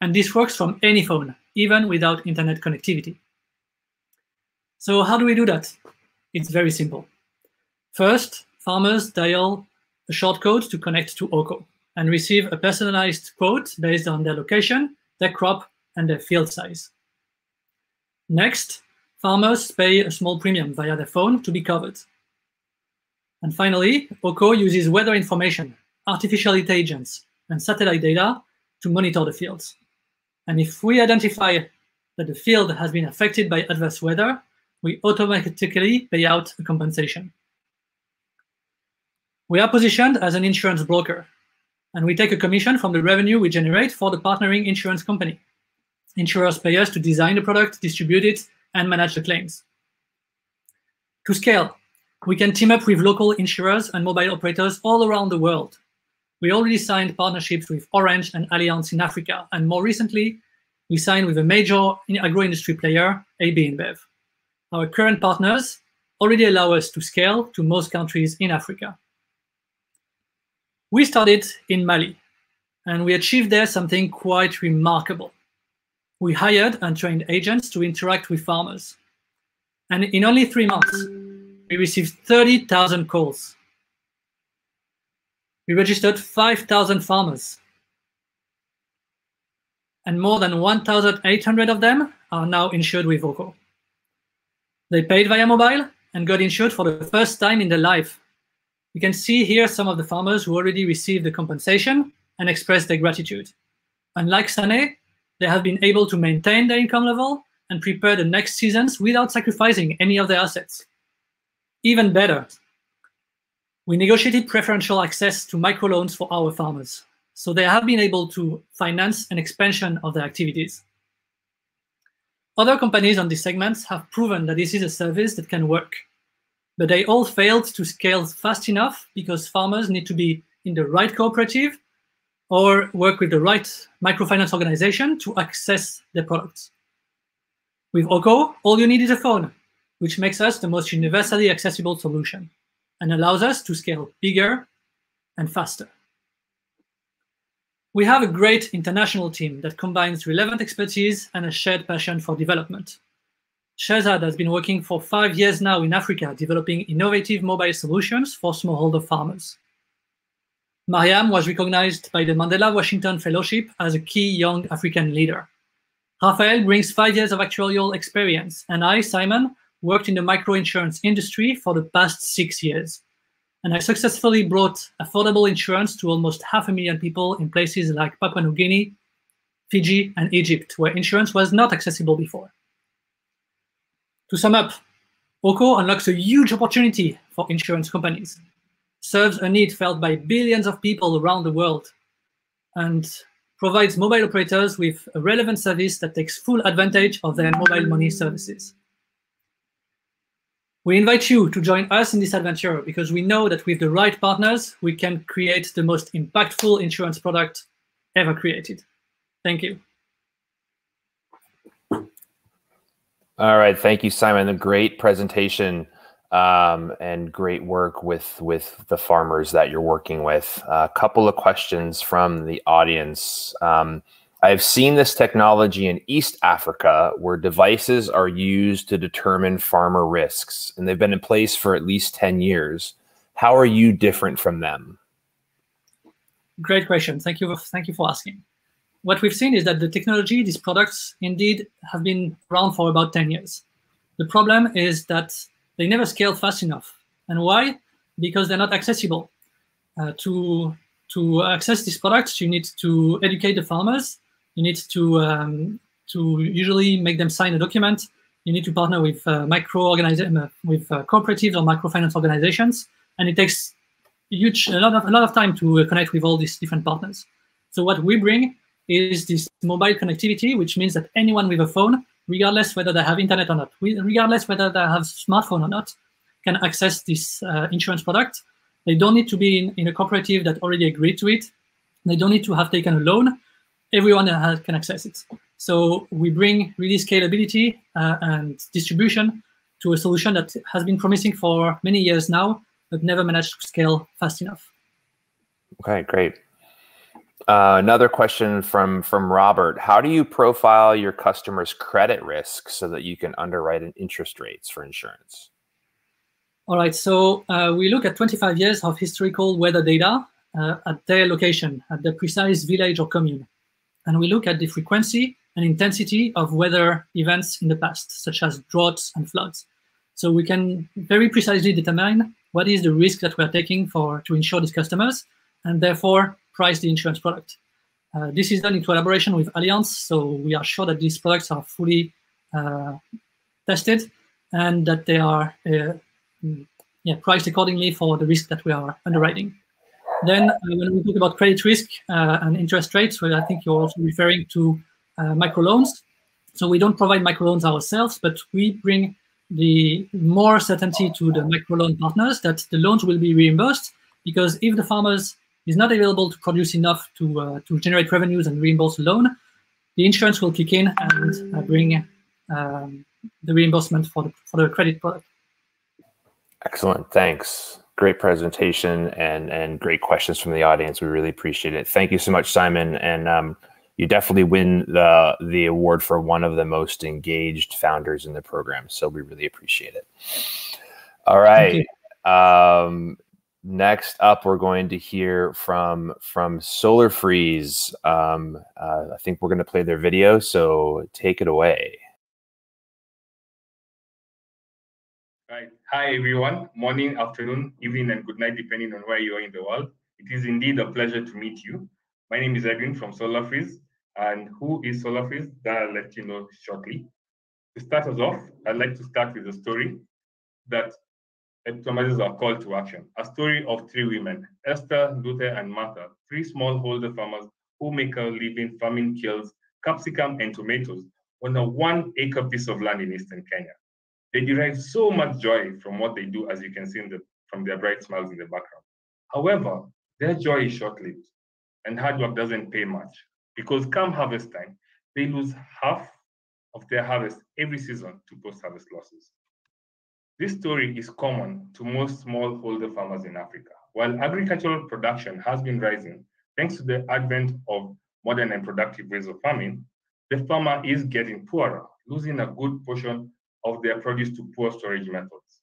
And this works from any phone, even without internet connectivity. So how do we do that? It's very simple. First, farmers dial a short code to connect to Oko and receive a personalized quote based on their location, their crop, and their field size. Next, farmers pay a small premium via their phone to be covered. And finally, Oko uses weather information, artificial intelligence, and satellite data to monitor the fields. And if we identify that the field has been affected by adverse weather, we automatically pay out a compensation. We are positioned as an insurance broker, and we take a commission from the revenue we generate for the partnering insurance company. Insurers pay us to design the product, distribute it, and manage the claims. To scale, we can team up with local insurers and mobile operators all around the world we already signed partnerships with Orange and Allianz in Africa, and more recently, we signed with a major agro-industry player, AB InBev. Our current partners already allow us to scale to most countries in Africa. We started in Mali, and we achieved there something quite remarkable. We hired and trained agents to interact with farmers. And in only three months, we received 30,000 calls we registered 5,000 farmers. And more than 1,800 of them are now insured with Voco. They paid via mobile and got insured for the first time in their life. You can see here some of the farmers who already received the compensation and expressed their gratitude. Unlike Sane, they have been able to maintain their income level and prepare the next seasons without sacrificing any of their assets. Even better, we negotiated preferential access to microloans for our farmers, so they have been able to finance an expansion of their activities. Other companies on this segment have proven that this is a service that can work, but they all failed to scale fast enough because farmers need to be in the right cooperative or work with the right microfinance organization to access their products. With Oko, all you need is a phone, which makes us the most universally accessible solution and allows us to scale bigger and faster. We have a great international team that combines relevant expertise and a shared passion for development. Shehzad has been working for five years now in Africa, developing innovative mobile solutions for smallholder farmers. Mariam was recognized by the Mandela Washington Fellowship as a key young African leader. Rafael brings five years of actuarial experience, and I, Simon, worked in the microinsurance industry for the past six years. And I successfully brought affordable insurance to almost half a million people in places like Papua New Guinea, Fiji, and Egypt, where insurance was not accessible before. To sum up, Oko unlocks a huge opportunity for insurance companies serves a need felt by billions of people around the world and provides mobile operators with a relevant service that takes full advantage of their mobile money services. We invite you to join us in this adventure because we know that with the right partners, we can create the most impactful insurance product ever created. Thank you. All right. Thank you, Simon. A great presentation um, and great work with with the farmers that you're working with. A couple of questions from the audience. Um, I've seen this technology in East Africa where devices are used to determine farmer risks, and they've been in place for at least 10 years. How are you different from them? Great question. Thank you. Thank you for asking. What we've seen is that the technology, these products, indeed have been around for about 10 years. The problem is that they never scale fast enough. And why? Because they're not accessible. Uh, to to access these products, you need to educate the farmers. You need to um, to usually make them sign a document. You need to partner with uh, micro uh, with uh, cooperatives or microfinance organizations, and it takes huge a lot of a lot of time to uh, connect with all these different partners. So what we bring is this mobile connectivity, which means that anyone with a phone regardless whether they have internet or not, regardless whether they have smartphone or not, can access this uh, insurance product. They don't need to be in, in, a cooperative that already agreed to it. They don't need to have taken a loan. Everyone has, can access it. So we bring really scalability uh, and distribution to a solution that has been promising for many years now, but never managed to scale fast enough. Okay, great. Uh, another question from from Robert: How do you profile your customers' credit risk so that you can underwrite an interest rates for insurance? All right, so uh, we look at 25 years of historical weather data uh, at their location, at the precise village or commune, and we look at the frequency and intensity of weather events in the past, such as droughts and floods. So we can very precisely determine what is the risk that we are taking for to insure these customers, and therefore price the insurance product. Uh, this is done in collaboration with Allianz, so we are sure that these products are fully uh, tested and that they are uh, yeah, priced accordingly for the risk that we are underwriting. Then uh, when we talk about credit risk uh, and interest rates, well, I think you're also referring to uh, microloans. So we don't provide microloans ourselves, but we bring the more certainty to the microloan partners that the loans will be reimbursed because if the farmers is not available to produce enough to, uh, to generate revenues and reimburse the loan, the insurance will kick in and uh, bring um, the reimbursement for the, for the credit product. Excellent. Thanks. Great presentation and, and great questions from the audience. We really appreciate it. Thank you so much, Simon. And um, you definitely win the, the award for one of the most engaged founders in the program. So we really appreciate it. All right. Um, Next up, we're going to hear from from SolarFreeze. Um, uh, I think we're going to play their video, so take it away. Hi, everyone. Morning, afternoon, evening, and good night, depending on where you are in the world. It is indeed a pleasure to meet you. My name is Edwin from SolarFreeze. And who is SolarFreeze? That I'll let you know shortly. To start us off, I'd like to start with a story that epitomizes our call to action. A story of three women, Esther, Luther, and Martha, three smallholder farmers who make a living farming kills, capsicum, and tomatoes on a one acre piece of land in eastern Kenya. They derive so much joy from what they do, as you can see the, from their bright smiles in the background. However, their joy is short lived and hard work doesn't pay much because come harvest time, they lose half of their harvest every season to post harvest losses. This story is common to most smallholder farmers in Africa. While agricultural production has been rising thanks to the advent of modern and productive ways of farming, the farmer is getting poorer, losing a good portion of their produce to poor storage methods.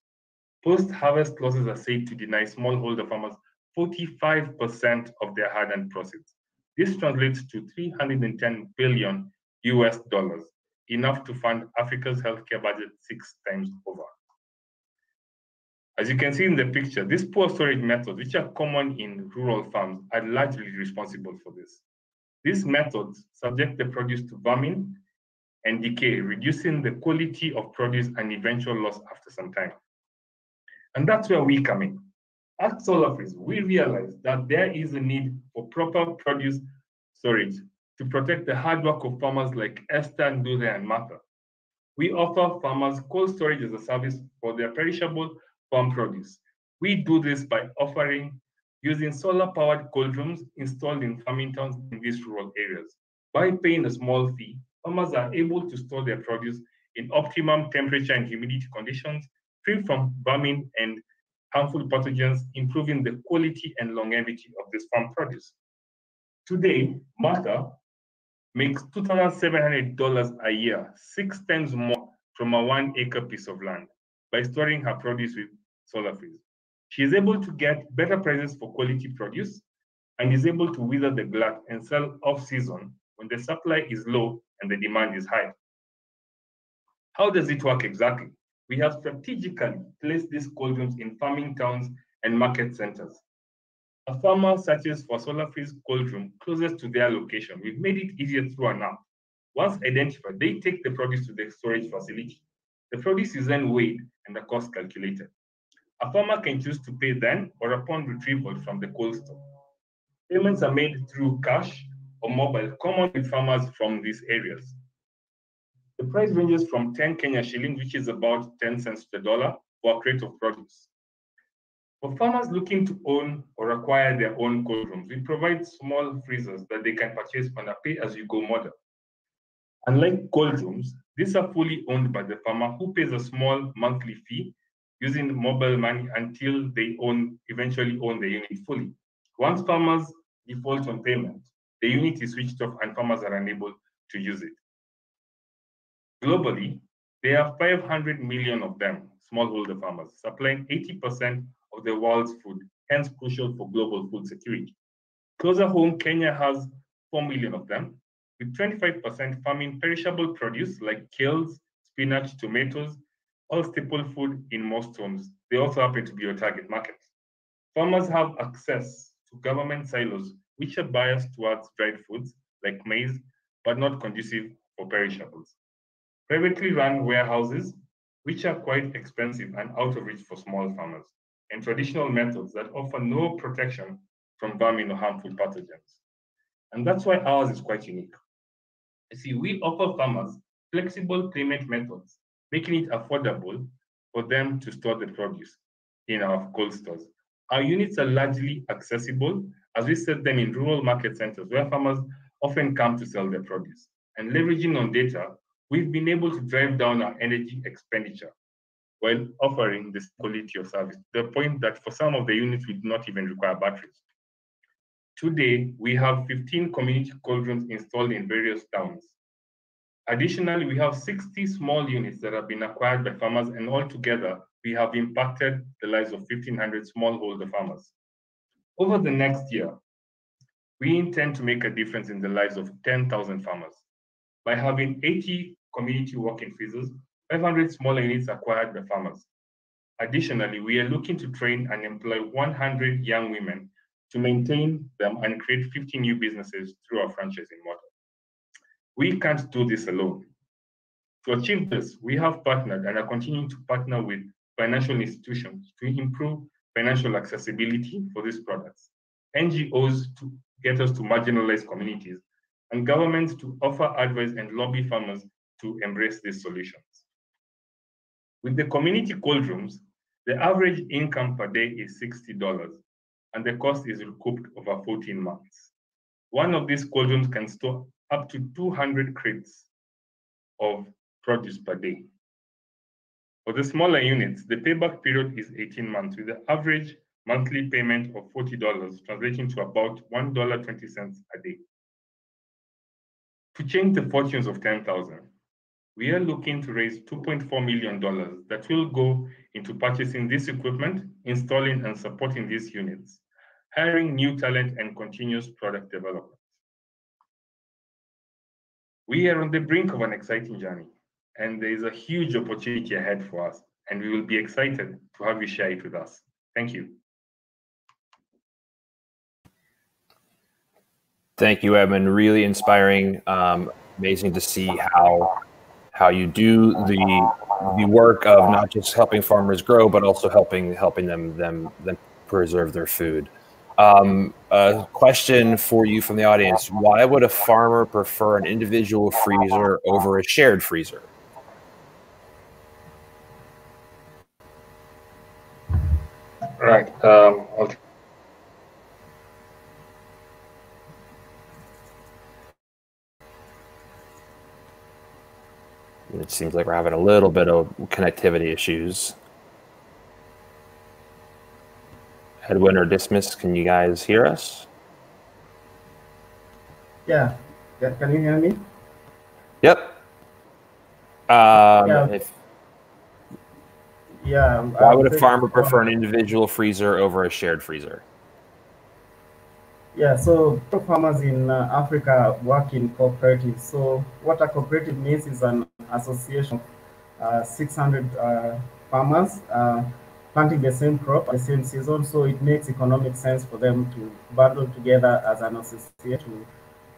Post-harvest losses are said to deny smallholder farmers 45% of their hard-earned profits. This translates to 310 billion US dollars, enough to fund Africa's healthcare budget six times over. As you can see in the picture, these poor storage methods, which are common in rural farms, are largely responsible for this. These methods subject the produce to vermin and decay, reducing the quality of produce and eventual loss after some time. And that's where we come in. At SolarFreeze, we realize that there is a need for proper produce storage to protect the hard work of farmers like Esther, Nduze, and Martha. We offer farmers cold storage as a service for their perishable farm produce. We do this by offering using solar-powered cold rooms installed in farming towns in these rural areas. By paying a small fee, farmers are able to store their produce in optimum temperature and humidity conditions, free from vermin and harmful pathogens, improving the quality and longevity of this farm produce. Today, Martha makes $2,700 a year, six times more from a one acre piece of land by storing her produce with SolarFreeze. She is able to get better prices for quality produce and is able to wither the glut and sell off season when the supply is low and the demand is high. How does it work exactly? We have strategically placed these cold rooms in farming towns and market centers. A farmer searches for SolarFreeze cold room closest to their location. We've made it easier through an app. Once identified, they take the produce to the storage facility. The produce is then weighed and the cost calculated. A farmer can choose to pay then or upon retrieval from the cold store. Payments are made through cash or mobile, common with farmers from these areas. The price ranges from 10 Kenya shillings, which is about 10 cents to the dollar, for a crate of produce. For farmers looking to own or acquire their own cold rooms, we provide small freezers that they can purchase on a pay-as-you-go model. Unlike cold rooms, these are fully owned by the farmer who pays a small monthly fee using mobile money until they own eventually own the unit fully. Once farmers default on payment, the unit is switched off and farmers are unable to use it. Globally, there are 500 million of them, smallholder farmers, supplying 80% of the world's food, hence crucial for global food security. Closer home, Kenya has 4 million of them, with 25% farming perishable produce like kales, spinach, tomatoes, all staple food in most homes. They also happen to be your target market. Farmers have access to government silos, which are biased towards dried foods like maize, but not conducive for perishables. Privately run warehouses, which are quite expensive and out of reach for small farmers, and traditional methods that offer no protection from vermin or harmful pathogens. And that's why ours is quite unique. You see, we offer farmers flexible payment methods making it affordable for them to store the produce in our cold stores. Our units are largely accessible as we set them in rural market centers where farmers often come to sell their produce. And leveraging on data, we've been able to drive down our energy expenditure while offering this quality of service the point that for some of the units, we do not even require batteries. Today, we have 15 community cold rooms installed in various towns. Additionally, we have 60 small units that have been acquired by farmers, and altogether, we have impacted the lives of 1,500 smallholder farmers. Over the next year, we intend to make a difference in the lives of 10,000 farmers by having 80 community walk-in freezers, 500 smaller units acquired by farmers. Additionally, we are looking to train and employ 100 young women to maintain them and create 50 new businesses through our franchising model. We can't do this alone. To achieve this, we have partnered and are continuing to partner with financial institutions to improve financial accessibility for these products, NGOs to get us to marginalized communities, and governments to offer advice and lobby farmers to embrace these solutions. With the community cold rooms, the average income per day is $60, and the cost is recouped over 14 months. One of these cold rooms can store up to 200 crates of produce per day. For the smaller units, the payback period is 18 months, with the average monthly payment of $40, translating to about $1.20 a day. To change the fortunes of 10,000, we are looking to raise $2.4 million that will go into purchasing this equipment, installing and supporting these units, hiring new talent, and continuous product development. We are on the brink of an exciting journey, and there is a huge opportunity ahead for us, and we will be excited to have you share it with us. Thank you. Thank you, Edmund. Really inspiring. Um, amazing to see how how you do the the work of not just helping farmers grow, but also helping helping them them them preserve their food. Um, a question for you from the audience: Why would a farmer prefer an individual freezer over a shared freezer? Right. Um, I'll It seems like we're having a little bit of connectivity issues. Edwin or Dismas, can you guys hear us? Yeah. Can you hear me? Yep. Um, Yeah. if, Yeah. why would a I'm farmer prefer an individual freezer over a shared freezer? Yeah, so farmers in uh, Africa work in cooperatives. So what a cooperative means is an association of uh, 600 uh, farmers uh, planting the same crop at the same season. So it makes economic sense for them to bundle together as an association to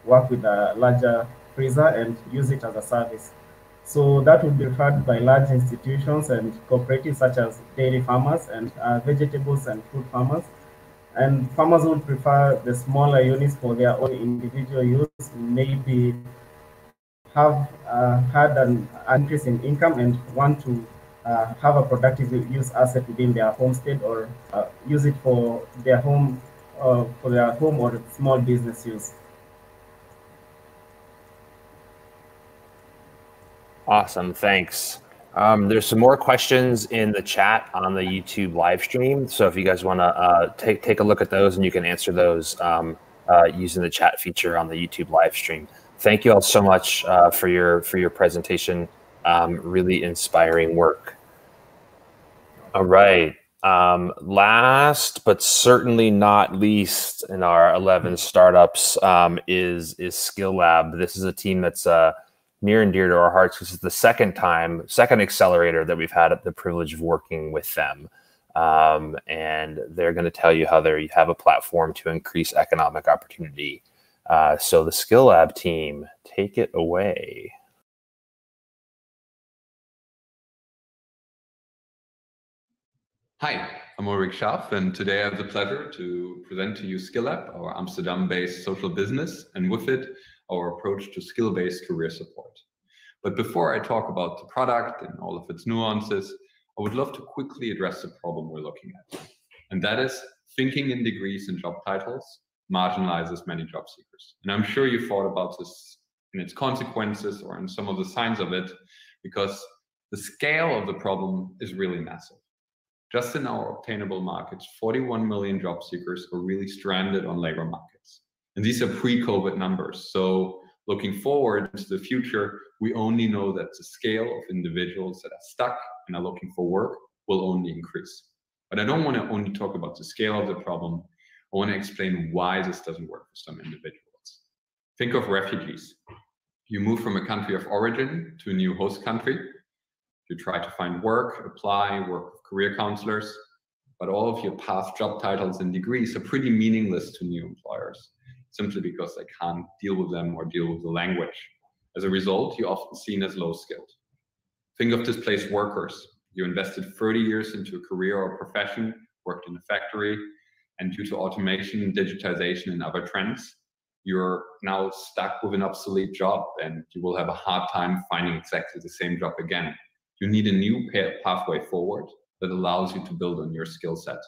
work with a larger freezer and use it as a service. So that would be referred by large institutions and cooperatives such as dairy farmers and uh, vegetables and fruit farmers. And farmers would prefer the smaller units for their own individual use, maybe have uh, had an increase in income and want to uh, have a productive use asset within their homestead or uh, use it for their home, uh, for their home or small business use. Awesome, thanks. Um, there's some more questions in the chat on the YouTube live stream. So if you guys want to uh, take take a look at those, and you can answer those um, uh, using the chat feature on the YouTube live stream. Thank you all so much uh, for your for your presentation. Um, really inspiring work. All right. Um, last but certainly not least in our 11 startups um, is is SkillLab. This is a team that's uh, near and dear to our hearts. This is the second time, second accelerator that we've had the privilege of working with them. Um, and they're going to tell you how they have a platform to increase economic opportunity. Uh, so the SkillLab team, take it away. Hi, I'm Ulrich Schaaf, and today I have the pleasure to present to you SkillLab, our Amsterdam-based social business, and with it, our approach to skill-based career support. But before I talk about the product and all of its nuances, I would love to quickly address the problem we're looking at. And that is thinking in degrees and job titles marginalizes many job seekers. And I'm sure you thought about this in its consequences or in some of the signs of it, because the scale of the problem is really massive. Just in our obtainable markets, 41 million job seekers are really stranded on labor markets. And these are pre-COVID numbers. So looking forward into the future, we only know that the scale of individuals that are stuck and are looking for work will only increase. But I don't want to only talk about the scale of the problem. I want to explain why this doesn't work for some individuals. Think of refugees. You move from a country of origin to a new host country. You try to find work, apply, work with career counselors, but all of your past job titles and degrees are pretty meaningless to new employers simply because they can't deal with them or deal with the language. As a result, you're often seen as low skilled. Think of displaced workers. You invested 30 years into a career or profession, worked in a factory, and due to automation, digitization, and other trends, you're now stuck with an obsolete job and you will have a hard time finding exactly the same job again. You need a new pathway forward that allows you to build on your skill set.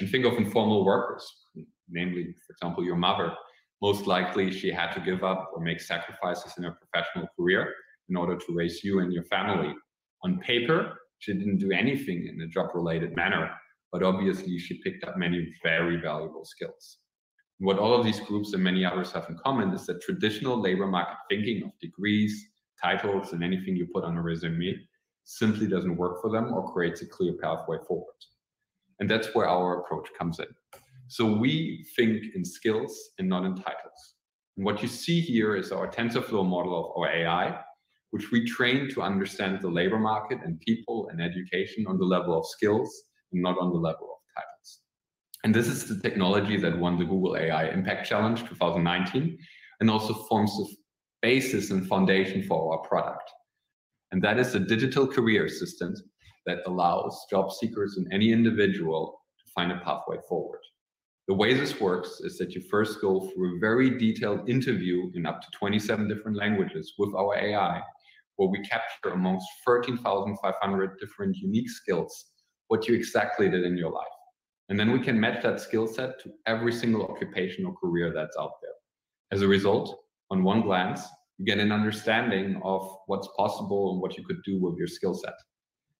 And think of informal workers, namely, for example, your mother. Most likely, she had to give up or make sacrifices in her professional career in order to raise you and your family. On paper, she didn't do anything in a job related manner, but obviously, she picked up many very valuable skills. What all of these groups and many others have in common is that traditional labor market thinking of degrees, titles, and anything you put on a resume simply doesn't work for them or creates a clear pathway forward. And that's where our approach comes in. So we think in skills and not in titles. And what you see here is our TensorFlow model of our AI, which we train to understand the labor market and people and education on the level of skills and not on the level of titles. And this is the technology that won the Google AI Impact Challenge 2019 and also forms the basis and foundation for our product. And that is a digital career assistant that allows job seekers and any individual to find a pathway forward. The way this works is that you first go through a very detailed interview in up to 27 different languages with our AI, where we capture amongst 13,500 different unique skills what you exactly did in your life. And then we can match that skill set to every single occupational career that's out there. As a result, on one glance, you get an understanding of what's possible and what you could do with your skill set.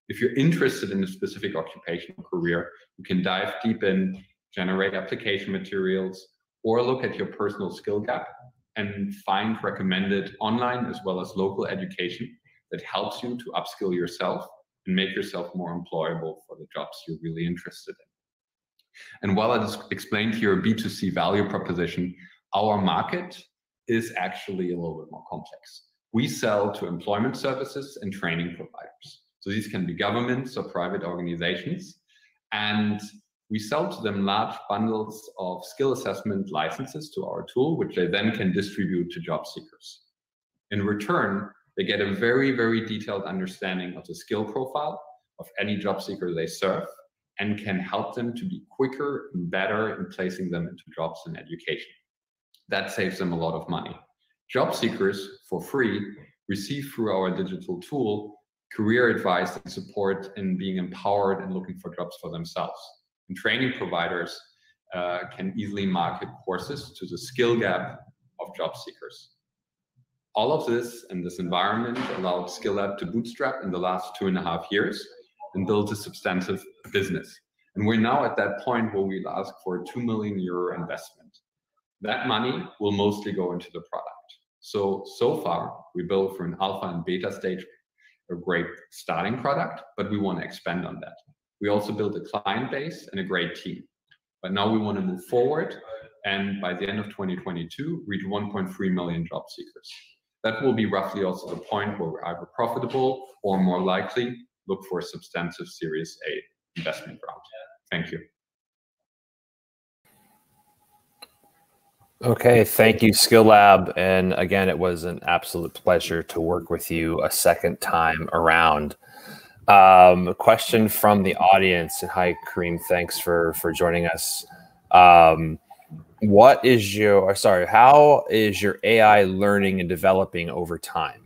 If you're interested in a specific occupational career, you can dive deep in, generate application materials, or look at your personal skill gap and find recommended online as well as local education that helps you to upskill yourself and make yourself more employable for the jobs you're really interested in. And while I just explained here a B2C value proposition, our market is actually a little bit more complex. We sell to employment services and training providers. So these can be governments or private organizations. And we sell to them large bundles of skill assessment licenses to our tool, which they then can distribute to job seekers. In return, they get a very, very detailed understanding of the skill profile of any job seeker they serve and can help them to be quicker and better in placing them into jobs and education. That saves them a lot of money. Job seekers, for free, receive through our digital tool career advice and support in being empowered and looking for jobs for themselves. And training providers uh, can easily market courses to the skill gap of job seekers. All of this and this environment allowed SkillLab to bootstrap in the last two and a half years and build a substantive business. And we're now at that point where we'll ask for a 2 million euro investment. That money will mostly go into the product. So, so far, we built for an alpha and beta stage a great starting product, but we want to expand on that. We also built a client base and a great team. But now we want to move forward and by the end of 2022, reach 1.3 million job seekers. That will be roughly also the point where we're either profitable or more likely look for a substantive Series A investment round. Thank you. Okay, thank you, SkillLab. And again, it was an absolute pleasure to work with you a second time around. Um, a question from the audience. Hi, Kareem. Thanks for for joining us. Um, what is your sorry how is your ai learning and developing over time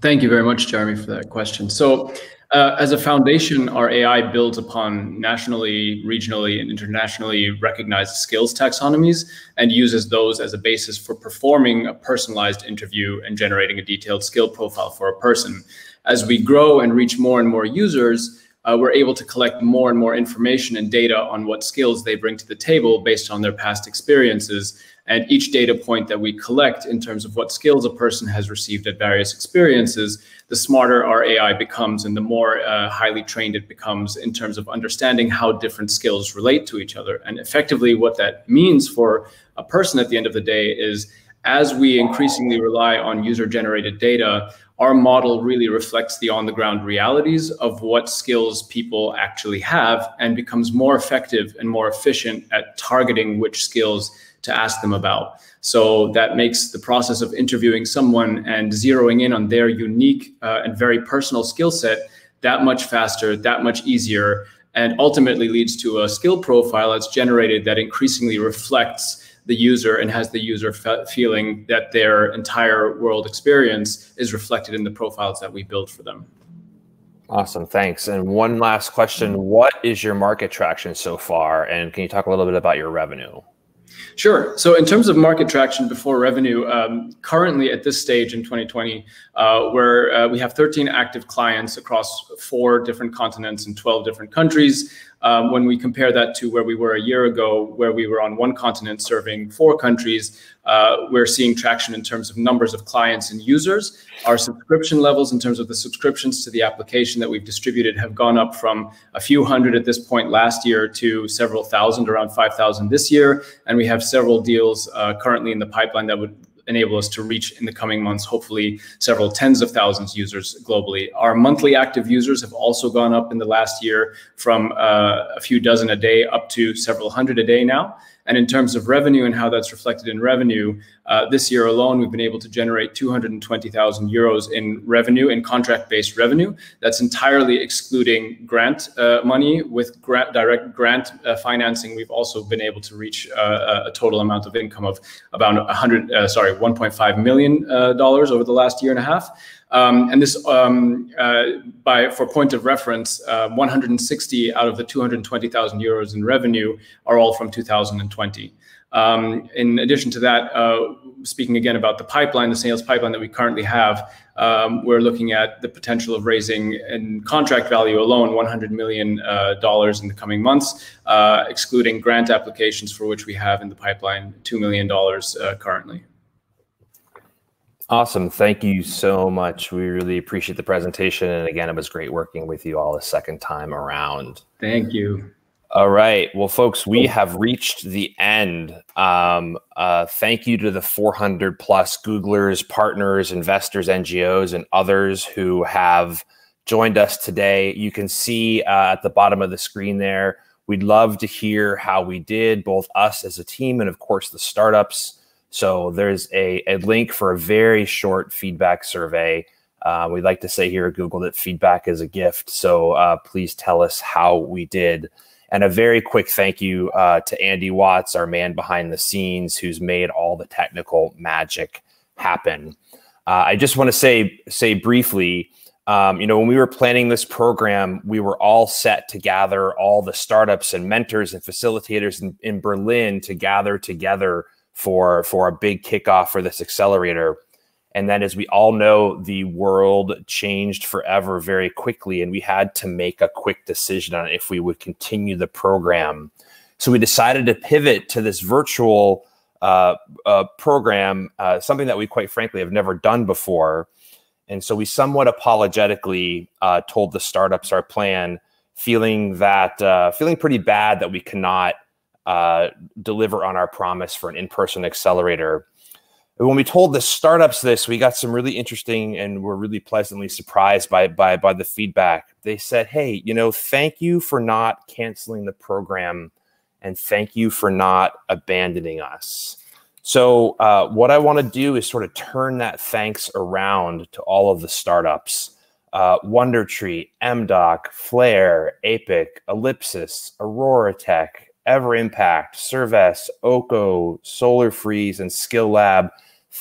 thank you very much jeremy for that question so uh, as a foundation our ai builds upon nationally regionally and internationally recognized skills taxonomies and uses those as a basis for performing a personalized interview and generating a detailed skill profile for a person as we grow and reach more and more users uh, we're able to collect more and more information and data on what skills they bring to the table based on their past experiences. And each data point that we collect in terms of what skills a person has received at various experiences, the smarter our AI becomes and the more uh, highly trained it becomes in terms of understanding how different skills relate to each other. And effectively, what that means for a person at the end of the day is as we increasingly rely on user generated data, our model really reflects the on the ground realities of what skills people actually have and becomes more effective and more efficient at targeting which skills to ask them about. So that makes the process of interviewing someone and zeroing in on their unique uh, and very personal skill set that much faster, that much easier, and ultimately leads to a skill profile that's generated that increasingly reflects the user and has the user fe feeling that their entire world experience is reflected in the profiles that we build for them. Awesome, thanks. And one last question: What is your market traction so far? And can you talk a little bit about your revenue? Sure. So in terms of market traction before revenue, um, currently at this stage in 2020, uh, where uh, we have 13 active clients across four different continents and 12 different countries. Um, when we compare that to where we were a year ago, where we were on one continent serving four countries, uh, we're seeing traction in terms of numbers of clients and users. Our subscription levels in terms of the subscriptions to the application that we've distributed have gone up from a few hundred at this point last year to several thousand, around 5,000 this year. And we have several deals uh, currently in the pipeline that would enable us to reach in the coming months, hopefully several tens of thousands users globally. Our monthly active users have also gone up in the last year from uh, a few dozen a day up to several hundred a day now. And in terms of revenue and how that's reflected in revenue, uh, this year alone, we've been able to generate 220,000 euros in revenue, in contract-based revenue. That's entirely excluding grant uh, money. With grant, direct grant uh, financing, we've also been able to reach uh, a total amount of income of about 100, uh, sorry, 1.5 million dollars over the last year and a half. Um, and this, um, uh, by for point of reference, uh, 160 out of the 220,000 euros in revenue are all from 2020. Um, in addition to that, uh, speaking again about the pipeline, the sales pipeline that we currently have, um, we're looking at the potential of raising in contract value alone $100 million uh, in the coming months, uh, excluding grant applications for which we have in the pipeline $2 million uh, currently. Awesome. Thank you so much. We really appreciate the presentation. And again, it was great working with you all a second time around. Thank you. All right. Well, folks, we have reached the end. Um, uh, thank you to the 400 plus Googlers, partners, investors, NGOs, and others who have joined us today. You can see uh, at the bottom of the screen there, we'd love to hear how we did, both us as a team and, of course, the startups. So there's a, a link for a very short feedback survey. Uh, we like to say here at Google that feedback is a gift. So uh, please tell us how we did. And a very quick thank you uh, to Andy Watts, our man behind the scenes, who's made all the technical magic happen. Uh, I just want to say say briefly, um, you know, when we were planning this program, we were all set to gather all the startups and mentors and facilitators in, in Berlin to gather together for for a big kickoff for this accelerator. And then, as we all know, the world changed forever very quickly, and we had to make a quick decision on if we would continue the program. So we decided to pivot to this virtual uh, uh, program, uh, something that we quite frankly have never done before. And so we somewhat apologetically uh, told the startups our plan, feeling that uh, feeling pretty bad that we cannot uh, deliver on our promise for an in-person accelerator. When we told the startups this, we got some really interesting and we're really pleasantly surprised by, by, by the feedback. They said, hey, you know, thank you for not canceling the program and thank you for not abandoning us. So uh, what I want to do is sort of turn that thanks around to all of the startups. Uh, WonderTree, MDoc, Flare, Apic, Ellipsis, OroraTech, Ever Impact, Oko, SolarFreeze, and SkillLab,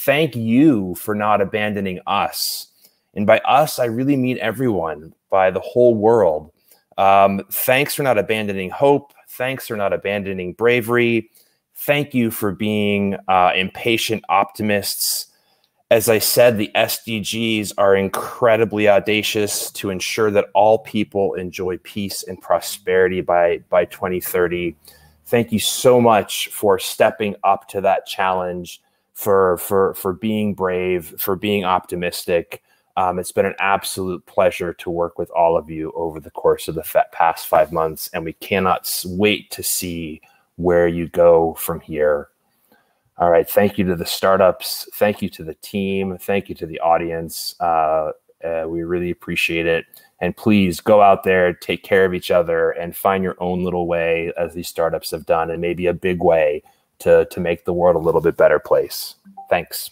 thank you for not abandoning us. And by us, I really mean everyone, by the whole world. Um, thanks for not abandoning hope. Thanks for not abandoning bravery. Thank you for being uh, impatient optimists. As I said, the SDGs are incredibly audacious to ensure that all people enjoy peace and prosperity by, by 2030 thank you so much for stepping up to that challenge, for for for being brave, for being optimistic. Um, it's been an absolute pleasure to work with all of you over the course of the past five months, and we cannot wait to see where you go from here. All right. Thank you to the startups. Thank you to the team. Thank you to the audience. Uh, uh, we really appreciate it. And please go out there, take care of each other, and find your own little way, as these startups have done, and maybe a big way to to make the world a little bit better place. Thanks.